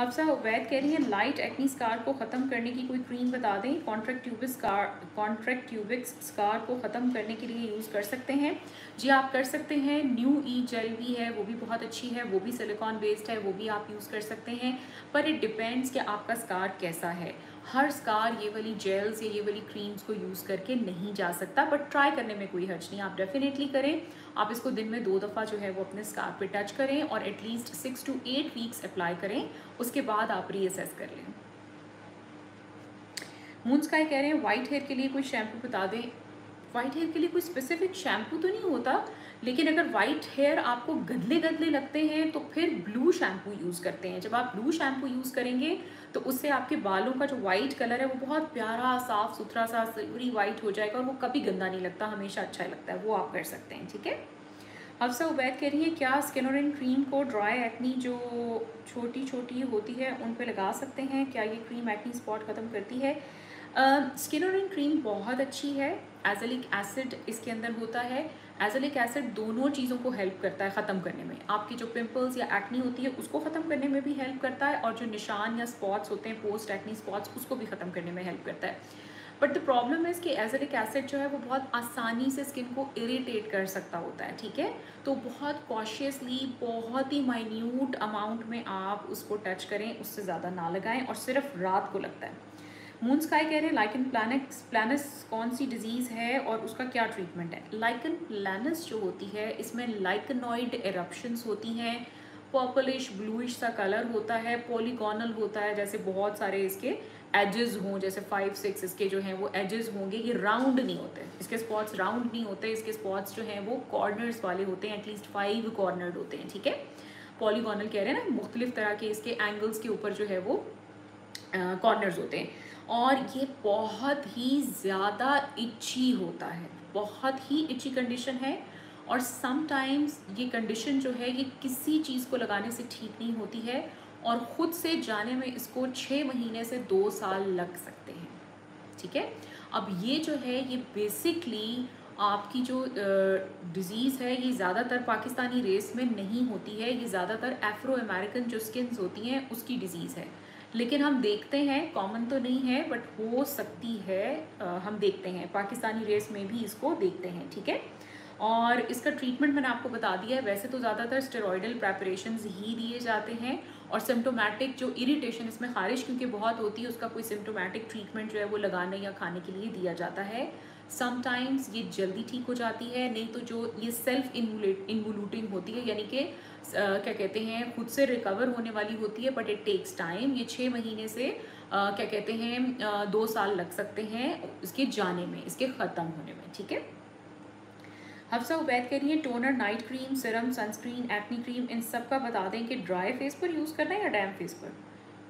हफ्सा वैद कह रही है लाइट एक्नी स्कार को ख़त्म करने की कोई क्रीम बता दें। Contractubex scar Contractubex scar को ख़त्म करने के लिए यूज़ कर सकते हैं। जी, आप कर सकते हैं। न्यू ई जेल भी है, वो भी बहुत अच्छी है, वो भी सिलिकॉन बेस्ड है, वो भी आप यूज़ कर सकते हैं। पर इट डिपेंड्स कि आपका स्कार कैसा है। हर स्कार ये वाली जेल्स या ये वाली क्रीम्स को यूज़ करके नहीं जा सकता बट ट्राई करने में कोई हर्ज नहीं, आप डेफिनेटली करें। आप इसको दिन में दो दफ़ा जो है वो अपने स्कार्प पे टच करें और at least six to eight weeks apply करें, उसके बाद आप रीअसेस कर लें। मून स्काई कह रहे हैं वाइट हेयर के लिए कोई शैम्पू बता दें। वाइट हेयर के लिए कोई स्पेसिफिक शैम्पू तो नहीं होता लेकिन अगर वाइट हेयर आपको गदले गदले लगते हैं तो फिर ब्लू शैम्पू यूज़ करते हैं। जब आप ब्लू शैम्पू यूज़ करेंगे तो उससे आपके बालों का जो वाइट कलर है, वो बहुत प्यारा साफ़ सुथरा सा सिल्वरी वाइट हो जाएगा और वो कभी गंदा नहीं लगता, हमेशा अच्छा लगता है। वो आप कर सकते हैं, ठीक है? हफ्सा उबैद कह रही है, क्या स्किनोरिन क्रीम को ड्राई एक्नी जो छोटी छोटी होती है, उन पर लगा सकते हैं? क्या ये क्रीम एक्नी स्पॉट ख़त्म करती है? स्किनोरिन क्रीम बहुत अच्छी है। एजलिक एसिड इसके अंदर होता है। एजलिक एसिड दोनों चीज़ों को हेल्प करता है ख़त्म करने में। आपकी जो पिंपल्स या एक्नी होती है, उसको ख़त्म करने में भी हेल्प करता है और जो निशान या स्पॉट्स होते हैं पोस्ट एक्नी स्पॉट्स उसको भी ख़त्म करने में हेल्प करता है। बट द प्रॉब्लम इज़ कि एजलिक एसिड जो है, वो बहुत आसानी से स्किन को इरीटेट कर सकता होता है, ठीक है? तो बहुत कॉशियसली बहुत ही माइन्यूट अमाउंट में आप उसको टच करें, उससे ज़्यादा ना लगाएँ और सिर्फ़ रात को लगता है। मून स्काई कह रहे हैं लाइकन प्लानस प्लानस कौन सी डिज़ीज़ है और उसका क्या ट्रीटमेंट है? लाइकन प्लानस जो होती है, इसमें लाइकनॉइड एरप्शंस होती हैं पर्पलिश ब्लूइश सा कलर होता है पॉलीगोनल होता है, जैसे बहुत सारे इसके एजेस हों, जैसे फाइव सिक्स इसके जो हैं, वो एजेस होंगे, ये राउंड नहीं होते। इसके स्पॉट्स राउंड नहीं होते, इसके स्पॉट्स जो हैं, वो कॉर्नर्स वाले होते हैं एटलीस्ट फाइव कॉर्नर्ड होते हैं, ठीक है? पॉलीगोनल कह रहे हैं ना, मुख्तलिफ़ तरह के इसके एंगल्स के ऊपर जो है वो कॉर्नर्स होते हैं। और ये बहुत ही ज़्यादा इच्छी होता है। बहुत ही इच्छी कंडीशन है और समटाइम्स ये कंडीशन जो है, ये किसी चीज़ को लगाने से ठीक नहीं होती है और ख़ुद से जाने में इसको छः महीने से दो साल लग सकते हैं। ठीक है? अब ये जो है, ये बेसिकली आपकी जो डिज़ीज़ है, ये ज़्यादातर पाकिस्तानी रेस में नहीं होती है। ये ज़्यादातर एफ़्रो अमेरिकन जो स्किन्स होती हैं, उसकी डिज़ीज़ है। लेकिन हम देखते हैं कॉमन तो नहीं है बट हो सकती है आ, हम देखते हैं। पाकिस्तानी रेस में भी इसको देखते हैं ठीक है? और इसका ट्रीटमेंट मैंने आपको बता दिया है। वैसे तो ज़्यादातर स्टेरॉयडल प्रेपरेशन ही दिए जाते हैं और सिम्टोमेटिक जो इरिटेशन इसमें खारिश क्योंकि बहुत होती है उसका कोई सिम्टोमेटिक ट्रीटमेंट जो है वो लगाने या खाने के लिए दिया जाता है। समटाइम्स ये जल्दी ठीक हो जाती है नहीं तो जो ये सेल्फ इन्वोलूटिंग होती है यानी कि क्या कहते हैं खुद से रिकवर होने वाली होती है बट इट टेक्स टाइम ये छः महीने से आ, क्या कहते हैं दो साल लग सकते हैं इसके जाने में इसके ख़त्म होने में ठीक है? हफ्सा उबैद कह रही है toner night cream serum sunscreen acne cream इन सब का बता दें कि ड्राई फेस पर यूज़ करना है या डैम फेस पर?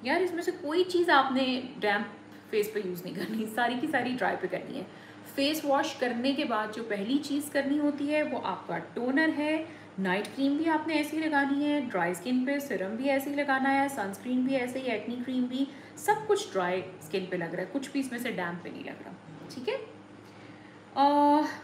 यार इसमें से कोई चीज़ आपने डैम फेस पर यूज़ नहीं करनी सारी की सारी ड्राई पे करनी है। फेस वॉश करने के बाद जो पहली चीज़ करनी होती है, वो आपका टोनर है। नाइट क्रीम भी आपने ऐसे ही लगानी है, ड्राई स्किन पे सिरम भी ऐसे ही लगाना है, सनस्क्रीन भी ऐसे ही, एक्नी क्रीम भी, सब कुछ ड्राई स्किन पे लग रहा है, कुछ भी इसमें से डैम पे नहीं लग रहा, ठीक है?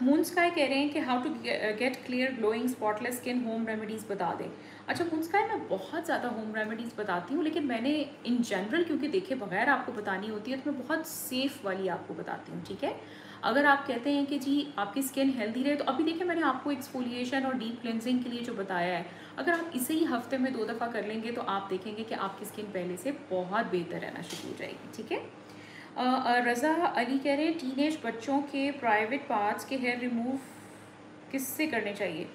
मून स्काई कह रहे हैं कि how to get clear glowing spotless skin home remedies बता दें। अच्छा मून स्काई मैं बहुत ज़्यादा होम रेमेडीज़ बताती हूँ, लेकिन मैंने इन जनरल क्योंकि देखे बगैर आपको बतानी होती है तो मैं बहुत सेफ़ वाली आपको बताती हूँ, ठीक है? अगर आप कहते हैं कि जी, आपकी स्किन हेल्दी रहे तो अभी देखिए मैंने आपको एक्सफोलिएशन और डीप क्लिनजिंग के लिए जो बताया है, अगर आप इसे ही हफ़्ते में दो दफ़ा कर लेंगे तो आप देखेंगे कि आपकी स्किन पहले से बहुत बेहतर रहना शुरू हो जाएगी, ठीक है? रज़ा अली कह रहे हैं टीनेज बच्चों के प्राइवेट पार्ट्स के हेयर रिमूव किससे करने चाहिए?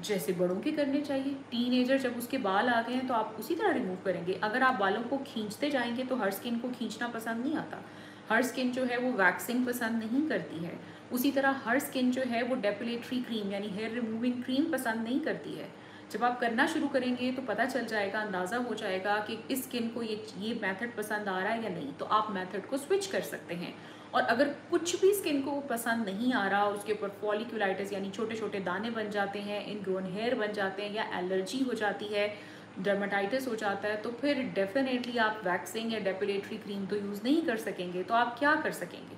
जैसे बड़ों के करने चाहिए। टीनेजर जब उसके बाल आ गए हैं तो आप उसी तरह रिमूव करेंगे। अगर आप बालों को खींचते जाएँगे तो हर स्किन को खींचना पसंद नहीं आता। हर स्किन जो है वो वैक्सिंग पसंद नहीं करती है। उसी तरह हर स्किन जो है वो डेपिलेटरी क्रीम यानी हेयर रिमूविंग क्रीम पसंद नहीं करती है। जब आप करना शुरू करेंगे तो पता चल जाएगा, अंदाज़ा हो जाएगा कि इस स्किन को ये ये मेथड पसंद आ रहा है या नहीं। तो आप मेथड को स्विच कर सकते हैं। और अगर कुछ भी स्किन को पसंद नहीं आ रहा, उसके ऊपर फॉलिकुलाइटिस यानी छोटे छोटे दाने बन जाते हैं इनग्रोन हेयर बन जाते हैं या एलर्जी हो जाती है डर्माटाइटिस हो जाता है तो फिर डेफिनेटली आप वैक्सिंग या डेपिलेटरी क्रीम तो यूज़ नहीं कर सकेंगे तो आप क्या कर सकेंगे?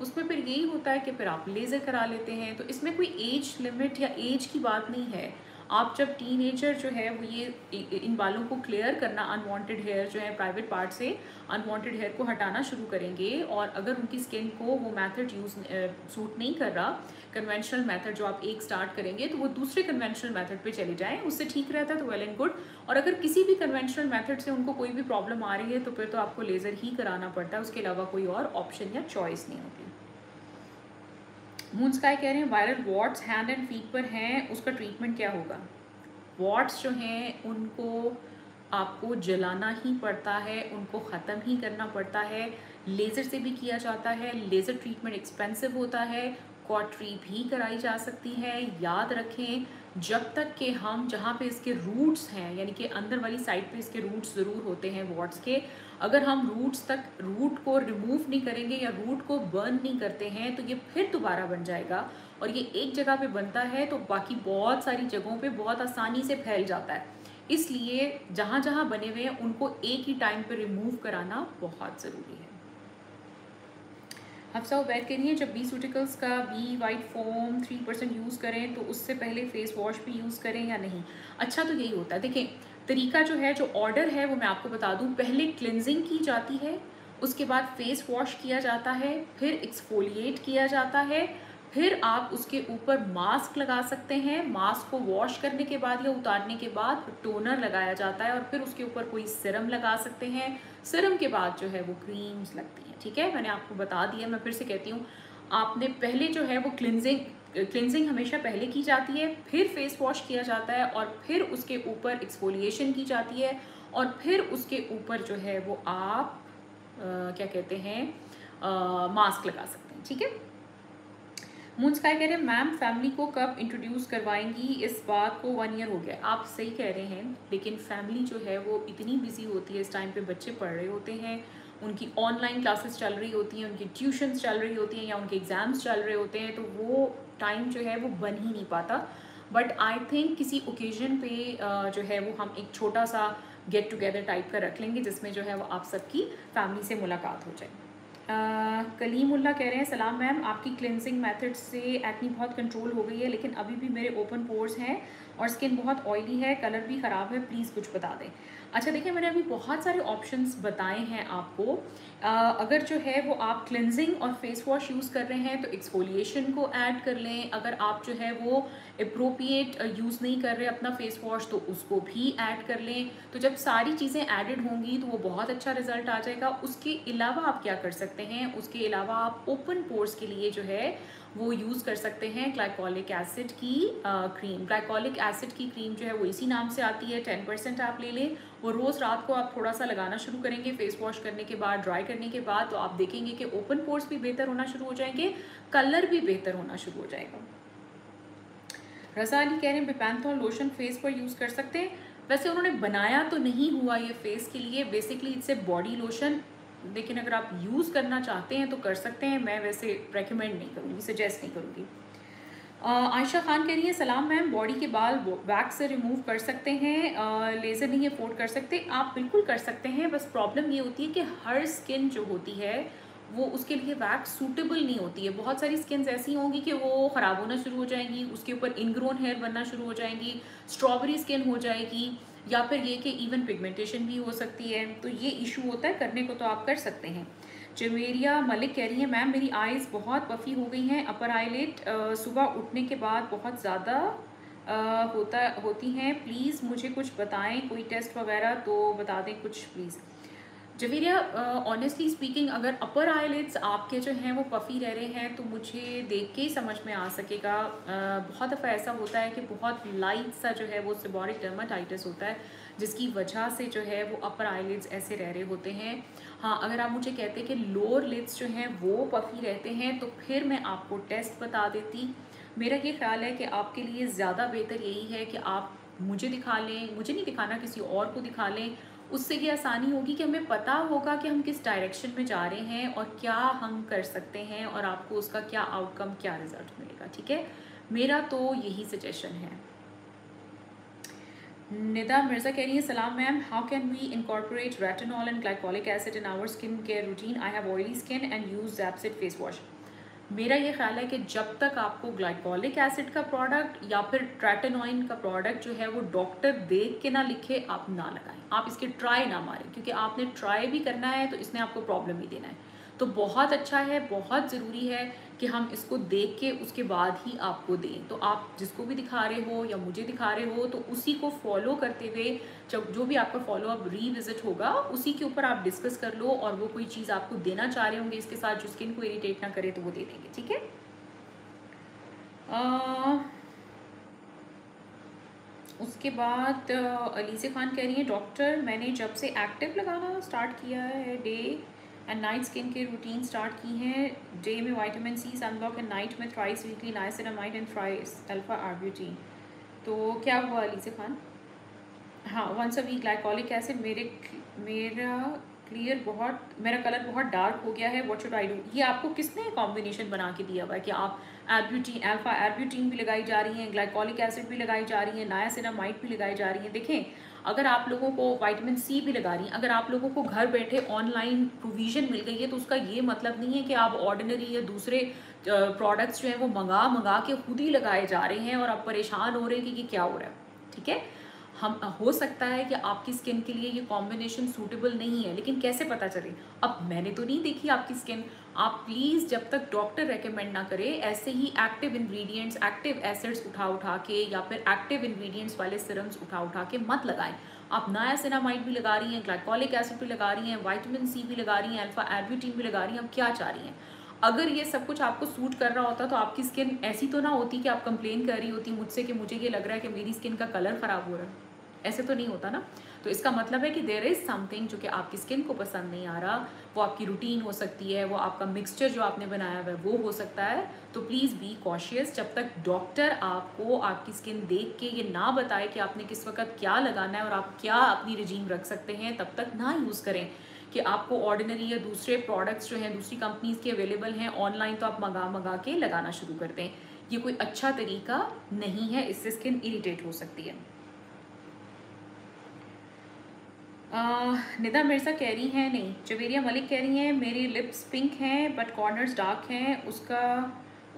उसमें फिर यही होता है कि फिर आप लेज़र करा लेते हैं तो इसमें कोई एज लिमिट या एज की बात नहीं है। आप जब टीनेजर जो है, वो ये इन बालों को क्लियर करना अनवांटेड हेयर जो है प्राइवेट पार्ट से अनवांटेड हेयर को हटाना शुरू करेंगे और अगर उनकी स्किन को वो मेथड यूज़ सूट नहीं कर रहा कन्वेंशनल मेथड जो आप एक स्टार्ट करेंगे तो वो दूसरे कन्वेंशनल मेथड पे चले जाएँ, उससे ठीक रहता है तो वेल एंड गुड और अगर किसी भी कन्वेंशनल मेथड से उनको कोई भी प्रॉब्लम आ रही है तो फिर तो आपको लेज़र ही कराना पड़ता है, उसके अलावा कोई और ऑप्शन या चॉइस नहीं होती। मून स्काई कह रहे हैं viral warts hand and feet पर हैं, उसका ट्रीटमेंट क्या होगा? वॉट्स जो हैं, उनको आपको जलाना ही पड़ता है, उनको ख़त्म ही करना पड़ता है लेज़र से भी किया जाता है लेज़र ट्रीटमेंट एक्सपेंसिव होता है कॉटरी भी कराई जा सकती है, याद रखें जब तक कि हम जहाँ पे इसके रूट्स हैं, यानी कि अंदर वाली साइड पे इसके रूट्स ज़रूर होते हैं वॉट्स के, अगर हम रूट्स तक रूट को रिमूव नहीं करेंगे या रूट को बर्न नहीं करते हैं तो ये फिर दोबारा बन जाएगा। और ये एक जगह पे बनता है तो बाकी बहुत सारी जगहों पे बहुत आसानी से फैल जाता है। इसलिए जहाँ जहाँ बने हुए हैं, उनको एक ही टाइम पर रिमूव कराना बहुत ज़रूरी है। हफ्सा उबैद के लिए जब बी सूटिकल्स का B white foam three percent use करें तो उससे पहले फेस वॉश भी यूज़ करें या नहीं? अच्छा तो यही होता है। देखें तरीका जो है, जो ऑर्डर है, वो मैं आपको बता दूँ। पहले क्लिनजिंग की जाती है, उसके बाद फेस वॉश किया जाता है, फिर एक्सफोलिएट किया जाता है, फिर आप उसके ऊपर मास्क लगा सकते हैं। मास्क को वॉश करने के बाद या उतारने के बाद टोनर लगाया जाता है और फिर उसके ऊपर कोई सिरम लगा सकते हैं। सिरम के बाद जो है, वो क्रीम्स लगती ठीक है? मैंने आपको बता दिया मैं फिर से कहती हूँ आपने पहले जो है वो क्लिनजिंग क्लिनजिंग हमेशा पहले की जाती है फिर फेस वॉश किया जाता है और फिर उसके ऊपर एक्सफोलिएशन की जाती है और फिर उसके ऊपर जो है वो आप आ, क्या कहते हैं मास्क लगा सकते हैं ठीक है? मून स्काई कह रहे हैं मैम फैमिली को कब इंट्रोड्यूस करवाएँगी? इस बात को वन ईयर हो गया। आप सही कह रहे हैं लेकिन फैमिली जो है वो इतनी बिज़ी होती है इस टाइम पे बच्चे पढ़ रहे होते हैं उनकी ऑनलाइन क्लासेस चल रही होती हैं, उनकी ट्यूशन्स चल रही होती हैं या उनके एग्ज़ाम्स चल रहे होते हैं तो वो टाइम जो है वो बन ही नहीं पाता। बट आई थिंक किसी ओकेजन पे जो है वो हम एक छोटा सा गेट टुगेदर टाइप का रख लेंगे, जिसमें जो है वो आप सबकी फैमिली से मुलाकात हो जाए। कलीमुल्ला कह रहे हैं, सलाम मैम, आपकी क्लिनजिंग मेथड से एक्नी बहुत कंट्रोल हो गई है, लेकिन अभी भी मेरे ओपन पोर्स हैं और स्किन बहुत ऑयली है कलर भी ख़राब है प्लीज़ कुछ बता दें। अच्छा देखिए मैंने अभी बहुत सारे ऑप्शंस बताए हैं आपको। आ, अगर जो है वो आप क्लिनजिंग और फेस वॉश यूज़ कर रहे हैं तो एक्सफोलिएशन को ऐड कर लें। अगर आप जो है वो अप्रोप्रिएट यूज़ नहीं कर रहे अपना फेस वॉश तो उसको भी ऐड कर लें। तो जब सारी चीज़ें एडिड होंगी तो वो बहुत अच्छा रिज़ल्ट आ जाएगा। उसके अलावा आप क्या कर सकते हैं? उसके अलावा आप ओपन पोर्स के लिए जो है वो यूज़ कर सकते हैं ग्लाइकोलिक एसिड की क्रीम ग्लाइकोलिक एसिड की क्रीम जो है वो इसी नाम से आती है। टेन परसेंट आप ले लें वो रोज़ रात को आप थोड़ा सा लगाना शुरू करेंगे फेस वॉश करने के बाद ड्राई करने के बाद तो आप देखेंगे कि ओपन पोर्स भी बेहतर होना शुरू हो जाएँगे कलर भी बेहतर होना शुरू हो जाएगा। रसा अली कह रहे हैं बिपैंथॉल लोशन फेस पर यूज़ कर सकते हैं। वैसे उन्होंने बनाया तो नहीं हुआ ये फेस के लिए basically it's a body lotion लेकिन अगर आप यूज़ करना चाहते हैं तो कर सकते हैं, मैं वैसे रेकमेंड नहीं करूँगी सजेस्ट नहीं करूँगी। आयशा खान कह रही है, सलाम मैम, बॉडी के बाल वैक्स से रिमूव कर सकते हैं लेज़र नहीं अफोर्ड कर सकते, आप बिल्कुल कर सकते हैं, बस प्रॉब्लम ये होती है कि हर स्किन जो होती है, वो उसके लिए वैक्स सूटेबल नहीं होती है। बहुत सारी स्किन ऐसी होंगी कि वो ख़राब होना शुरू हो जाएँगी, उसके ऊपर इनग्रोन हेयर बनना शुरू हो जाएँगी, स्ट्रॉबेरी स्किन हो जाएगी, या फिर ये कि इवन पिगमेंटेशन भी हो सकती है। तो ये इशू होता है, करने को तो आप कर सकते हैं। जमेरिया मलिक कह रही है मैम मेरी आइज़ बहुत पफ़ी हो गई हैं। अपर आईलेट सुबह उठने के बाद बहुत ज़्यादा होता होती हैं। प्लीज़ मुझे कुछ बताएँ कोई टेस्ट वगैरह तो बता दें कुछ प्लीज़। जवेरिया ऑनेस्टली स्पीकिंग अगर अपर आईलेट्स आपके जो हैं वो पफ़ी रह रहे हैं तो मुझे देख के ही समझ में आ सकेगा। uh, बहुत दफ़ा ऐसा होता है कि बहुत लाइट सा जो है वो सिबॉरिक डर्माटाइटिस होता है जिसकी वजह से जो है वो अपर आईलिड्स ऐसे रह रहे होते हैं। हाँ अगर आप मुझे कहते कि लोअर लिप्स जो हैं, वो पफ़ी रहते हैं तो फिर मैं आपको टेस्ट बता देती। मेरा ये ख्याल है कि आपके लिए ज़्यादा बेहतर यही है कि आप मुझे दिखा लें, मुझे नहीं दिखाना किसी और को दिखा लें। उससे ये आसानी होगी कि हमें पता होगा कि हम किस डायरेक्शन में जा रहे हैं और क्या हम कर सकते हैं और आपको उसका क्या आउटकम क्या रिज़ल्ट मिलेगा, ठीक है? मेरा तो यही सजेशन है। निदा मिर्ज़ा कह रही है, सलाम ma'am how can we incorporate retinol and glycolic acid in our skin care routine I have oily skin and use acid face wash मेरा ये ख्याल है कि जब तक आपको ग्लाइकोलिक एसिड का प्रोडक्ट या फिर ट्रैटेनॉइन का प्रोडक्ट जो है वो डॉक्टर देख के ना लिखे, आप ना लगाएँ। आप इसके ट्राई ना मारें, क्योंकि आपने ट्राई भी करना है तो इसने आपको प्रॉब्लम ही देना है। तो बहुत अच्छा है, बहुत ज़रूरी है कि हम इसको देख के उसके बाद ही आपको दें। तो आप जिसको भी दिखा रहे हो या मुझे दिखा रहे हो तो उसी को फॉलो करते हुए जब जो भी आपका फॉलो अप रीविजिट होगा, उसी के ऊपर आप डिस्कस कर लो और वो कोई चीज़ आपको देना चाह रहे होंगे इसके साथ, जो स्किन को इरीटेट ना करे तो वो दे देंगे, ठीक है? उसके बाद अलीसे खान कह रही है डॉक्टर मैंने जब से एक्टिव लगाना स्टार्ट किया है डे एंड नाइट स्किन के रूटीन स्टार्ट की हैं। डे में vitamin C sunblock and night में thrice weekly niacinamide and thrice alpha arbutin तो क्या हुआ अलीसे खान? हाँ once a week glycolic acid मेरे मेरा क्लियर बहुत, मेरा कलर बहुत डार्क हो गया है। व्हाट शुड आई डू ये आपको किसने कॉम्बिनेशन बना के दिया हुआ है कि आप एल्ब्यूटीन अल्फ़ा एल्ब्यूटीन भी लगाई जा रही हैं ग्लाइकोलिक एसिड भी लगाई जा रही है नायासिनामाइड भी लगाई जा रही हैं? देखें अगर आप लोगों को वाइटामिन सी भी लगा रही हैं अगर आप लोगों को घर बैठे ऑनलाइन प्रोविज़न मिल गई है तो उसका ये मतलब नहीं है कि आप ऑर्डिनरी या दूसरे प्रोडक्ट्स जो हैं वो मंगा मंगा के खुद ही लगाए जा रहे हैं और आप परेशान हो रहे हैं कि, ये क्या हो रहा है। ठीक है? हम हो सकता है कि आपकी स्किन के लिए ये कॉम्बिनेशन सूटेबल नहीं है लेकिन कैसे पता चले? अब मैंने तो नहीं देखी आपकी स्किन आप प्लीज़ जब तक डॉक्टर रेकमेंड ना करे, ऐसे ही एक्टिव इंग्रेडिएंट्स एक्टिव एसिड्स उठा उठा के या फिर एक्टिव इंग्रेडिएंट्स वाले सिरम्स उठा उठा के मत लगाएँ। आप नायासिनामाइड भी लगा रही हैं ग्लाइकोलिक एसिड भी लगा रही हैं वाइटामिन सी भी लगा रही हैं अल्फ़ा एल्ब्यूटीन भी लगा रही हैं आप क्या चाह रही हैं? अगर ये सब कुछ आपको सूट कर रहा होता तो आपकी स्किन ऐसी तो ना होती कि आप कंप्लेन कर रही होती मुझसे कि मुझे ये लग रहा है कि मेरी स्किन का कलर ख़राब हो रहा है। ऐसे तो नहीं होता ना। तो इसका मतलब है कि देर इज़ समथिंग जो कि आपकी स्किन को पसंद नहीं आ रहा, वो आपकी रूटीन हो सकती है, वो आपका मिक्सचर जो आपने बनाया हुआ है, वो हो सकता है। तो प्लीज़ बी कॉशियस जब तक डॉक्टर आपको आपकी स्किन देख के ये ना बताए कि आपने किस वक्त क्या लगाना है और आप क्या अपनी रजीम रख सकते हैं, तब तक ना यूज़ करें कि आपको ऑर्डिनरी या दूसरे प्रोडक्ट्स जो हैं, दूसरी कंपनीज़ के अवेलेबल हैं ऑनलाइन तो आप मंगा मंगा के लगाना शुरू कर दें। ये कोई अच्छा तरीका नहीं है, इससे स्किन इरीटेट हो सकती है। निदा मिर्ज़ा कह रही हैं, नहीं जवेरिया मलिक कह रही हैं, मेरी लिप्स पिंक हैं बट कॉर्नर्स डार्क हैं, उसका,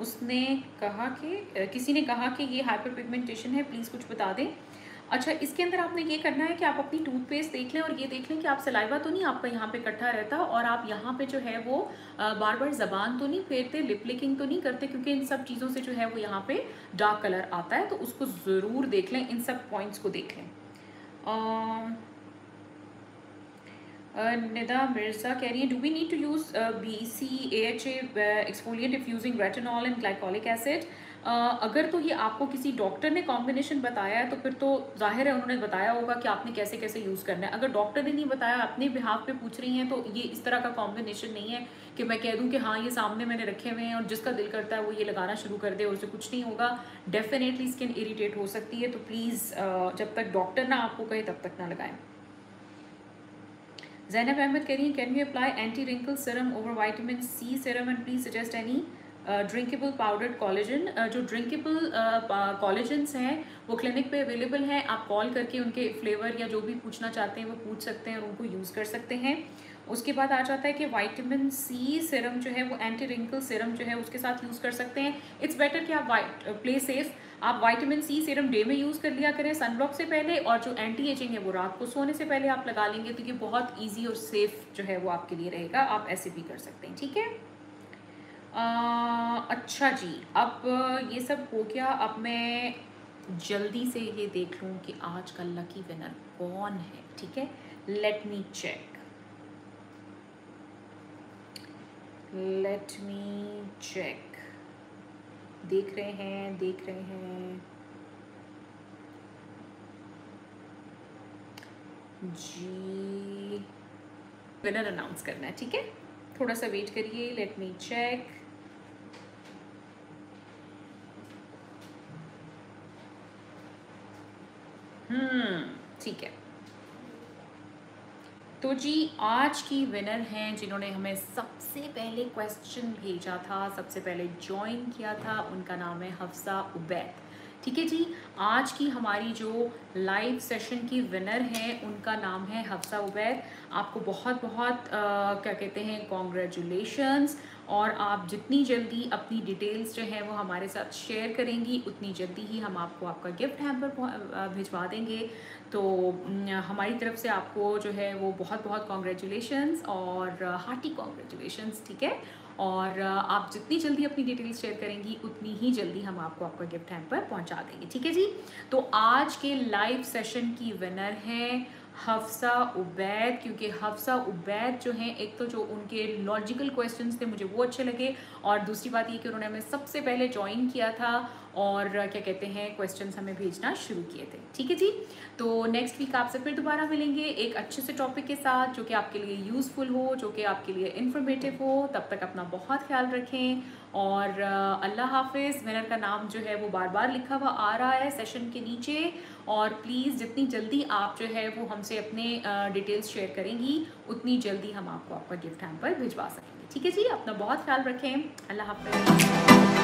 उसने कहा कि किसी ने कहा कि ये हाइपर पिगमेंटेशन है प्लीज़ कुछ बता दें। अच्छा इसके अंदर आपने ये करना है कि आप अपनी टूथपेस्ट देख लें और ये देख लें कि आप सलाइवा तो नहीं आपका यहाँ पे इकट्ठा रहता और आप यहाँ पे जो है वो बार बार ज़बान तो नहीं फेरते लिप लिकिंग तो नहीं करते, क्योंकि इन सब चीज़ों से जो है वो यहाँ पे डार्क कलर आता है तो उसको ज़रूर देख लें, इन सब पॉइंट्स को देख लें। निदा मिर्ज़ा कह रही है do we need to use B C A H exfoliant if using retinol and glycolic acid अगर तो ये आपको किसी डॉक्टर ने कॉम्बिनेशन बताया है तो फिर तो ज़ाहिर है उन्होंने बताया होगा कि आपने कैसे कैसे यूज़ करना है। अगर डॉक्टर ने नहीं बताया, अपने बिहाव पे पूछ रही हैं तो ये इस तरह का कॉम्बिनेशन नहीं है कि मैं कह दूँ कि हाँ ये सामने मैंने रखे हुए हैं और जिसका दिल करता है वो ये लगाना शुरू कर दे और उसे कुछ नहीं होगा। डेफिनेटली स्किन इरीटेट हो सकती है तो प्लीज़ जब तक डॉक्टर ना आपको कहे, तब तक ना लगाएँ। जैनब अहमद कह रही है can you apply anti wrinkle serum over vitamin C serum and please suggest any drinkable powdered collagen जो ड्रिंकेबल कॉलेजन्स हैं, वो क्लिनिक पे अवेलेबल हैं, आप कॉल करके उनके फ्लेवर या जो भी पूछना चाहते हैं, वो पूछ सकते हैं और उनको यूज़ कर सकते हैं। उसके बाद आ जाता है कि वाइटामिन सी सिरम जो है, वो एंटी रिंकल सिरम जो है, उसके साथ यूज़ कर सकते हैं। इट्स बेटर कि आप वाइट प्ले सेफ़ आप वाइटामिन सी सिरम डे में यूज़ कर लिया करें सनब्लॉक से पहले और जो एंटी एजिंग है, वो रात को सोने से पहले आप लगा लेंगे तो ये बहुत ईजी और सेफ़ जो है, वो आपके लिए रहेगा। आप ऐसे भी कर सकते हैं, ठीक है? अच्छा जी, अब ये सब हो गया। अब मैं जल्दी से ये देख लूँ कि आज का लकी विनर कौन है, ठीक है? Let me check let me check देख रहे हैं, देख रहे हैं। जी। विनर अनाउंस करना है, ठीक है? थोड़ा सा वेट करिए लेट मी चेक हम्म ठीक है। तो जी, आज की विनर हैं जिन्होंने हमें सबसे पहले क्वेश्चन भेजा था, सबसे पहले ज्वाइन किया था, उनका नाम है हफ्सा उबैद। ठीक है जी? आज की हमारी जो लाइव सेशन की विनर हैं उनका नाम है हफ्सा उबैद। आपको बहुत बहुत आ, क्या कहते हैं कॉन्ग्रेचुलेशंस और आप जितनी जल्दी अपनी डिटेल्स जो है वो हमारे साथ शेयर करेंगी उतनी जल्दी ही हम आपको आपका गिफ्ट हैम्पर भिजवा देंगे। तो हमारी तरफ़ से आपको जो है वो बहुत बहुत कॉन्ग्रेचुलेशंस और हार्टी कॉन्ग्रेचुलेशंस ठीक है? और आप जितनी जल्दी अपनी डिटेल्स शेयर करेंगी, उतनी ही जल्दी हम आपको आपका गिफ्ट हैम्पर पहुँचा देंगे। ठीक है जी? तो आज के लाइव सेशन की विनर हैं हफ्सा उबैद, क्योंकि हफ्सा उबैद जो हैं, एक तो जो उनके लॉजिकल क्वेश्चंस थे मुझे वो अच्छे लगे, और दूसरी बात ये कि उन्होंने हमें सबसे पहले ज्वाइन किया था, और क्या कहते हैं क्वेश्चंस हमें भेजना शुरू किए थे। ठीक है जी? तो नेक्स्ट वीक आपसे फिर दोबारा मिलेंगे, एक अच्छे से टॉपिक के साथ, जो कि आपके लिए यूज़फुल हो, जो कि आपके लिए इन्फॉर्मेटिव हो, तब तक अपना बहुत ख्याल रखें और अल्लाह हाफिज़ विनर का नाम जो है वो बार बार लिखा हुआ आ रहा है सेशन के नीचे और प्लीज़ जितनी जल्दी आप जो है वो हमसे अपने डिटेल्स शेयर करेंगी, उतनी जल्दी हम आपको आपका गिफ्ट हैम्पर भिजवा सकेंगे। ठीक है जी, अपना बहुत ख्याल रखें। अल्लाह हाफिज़।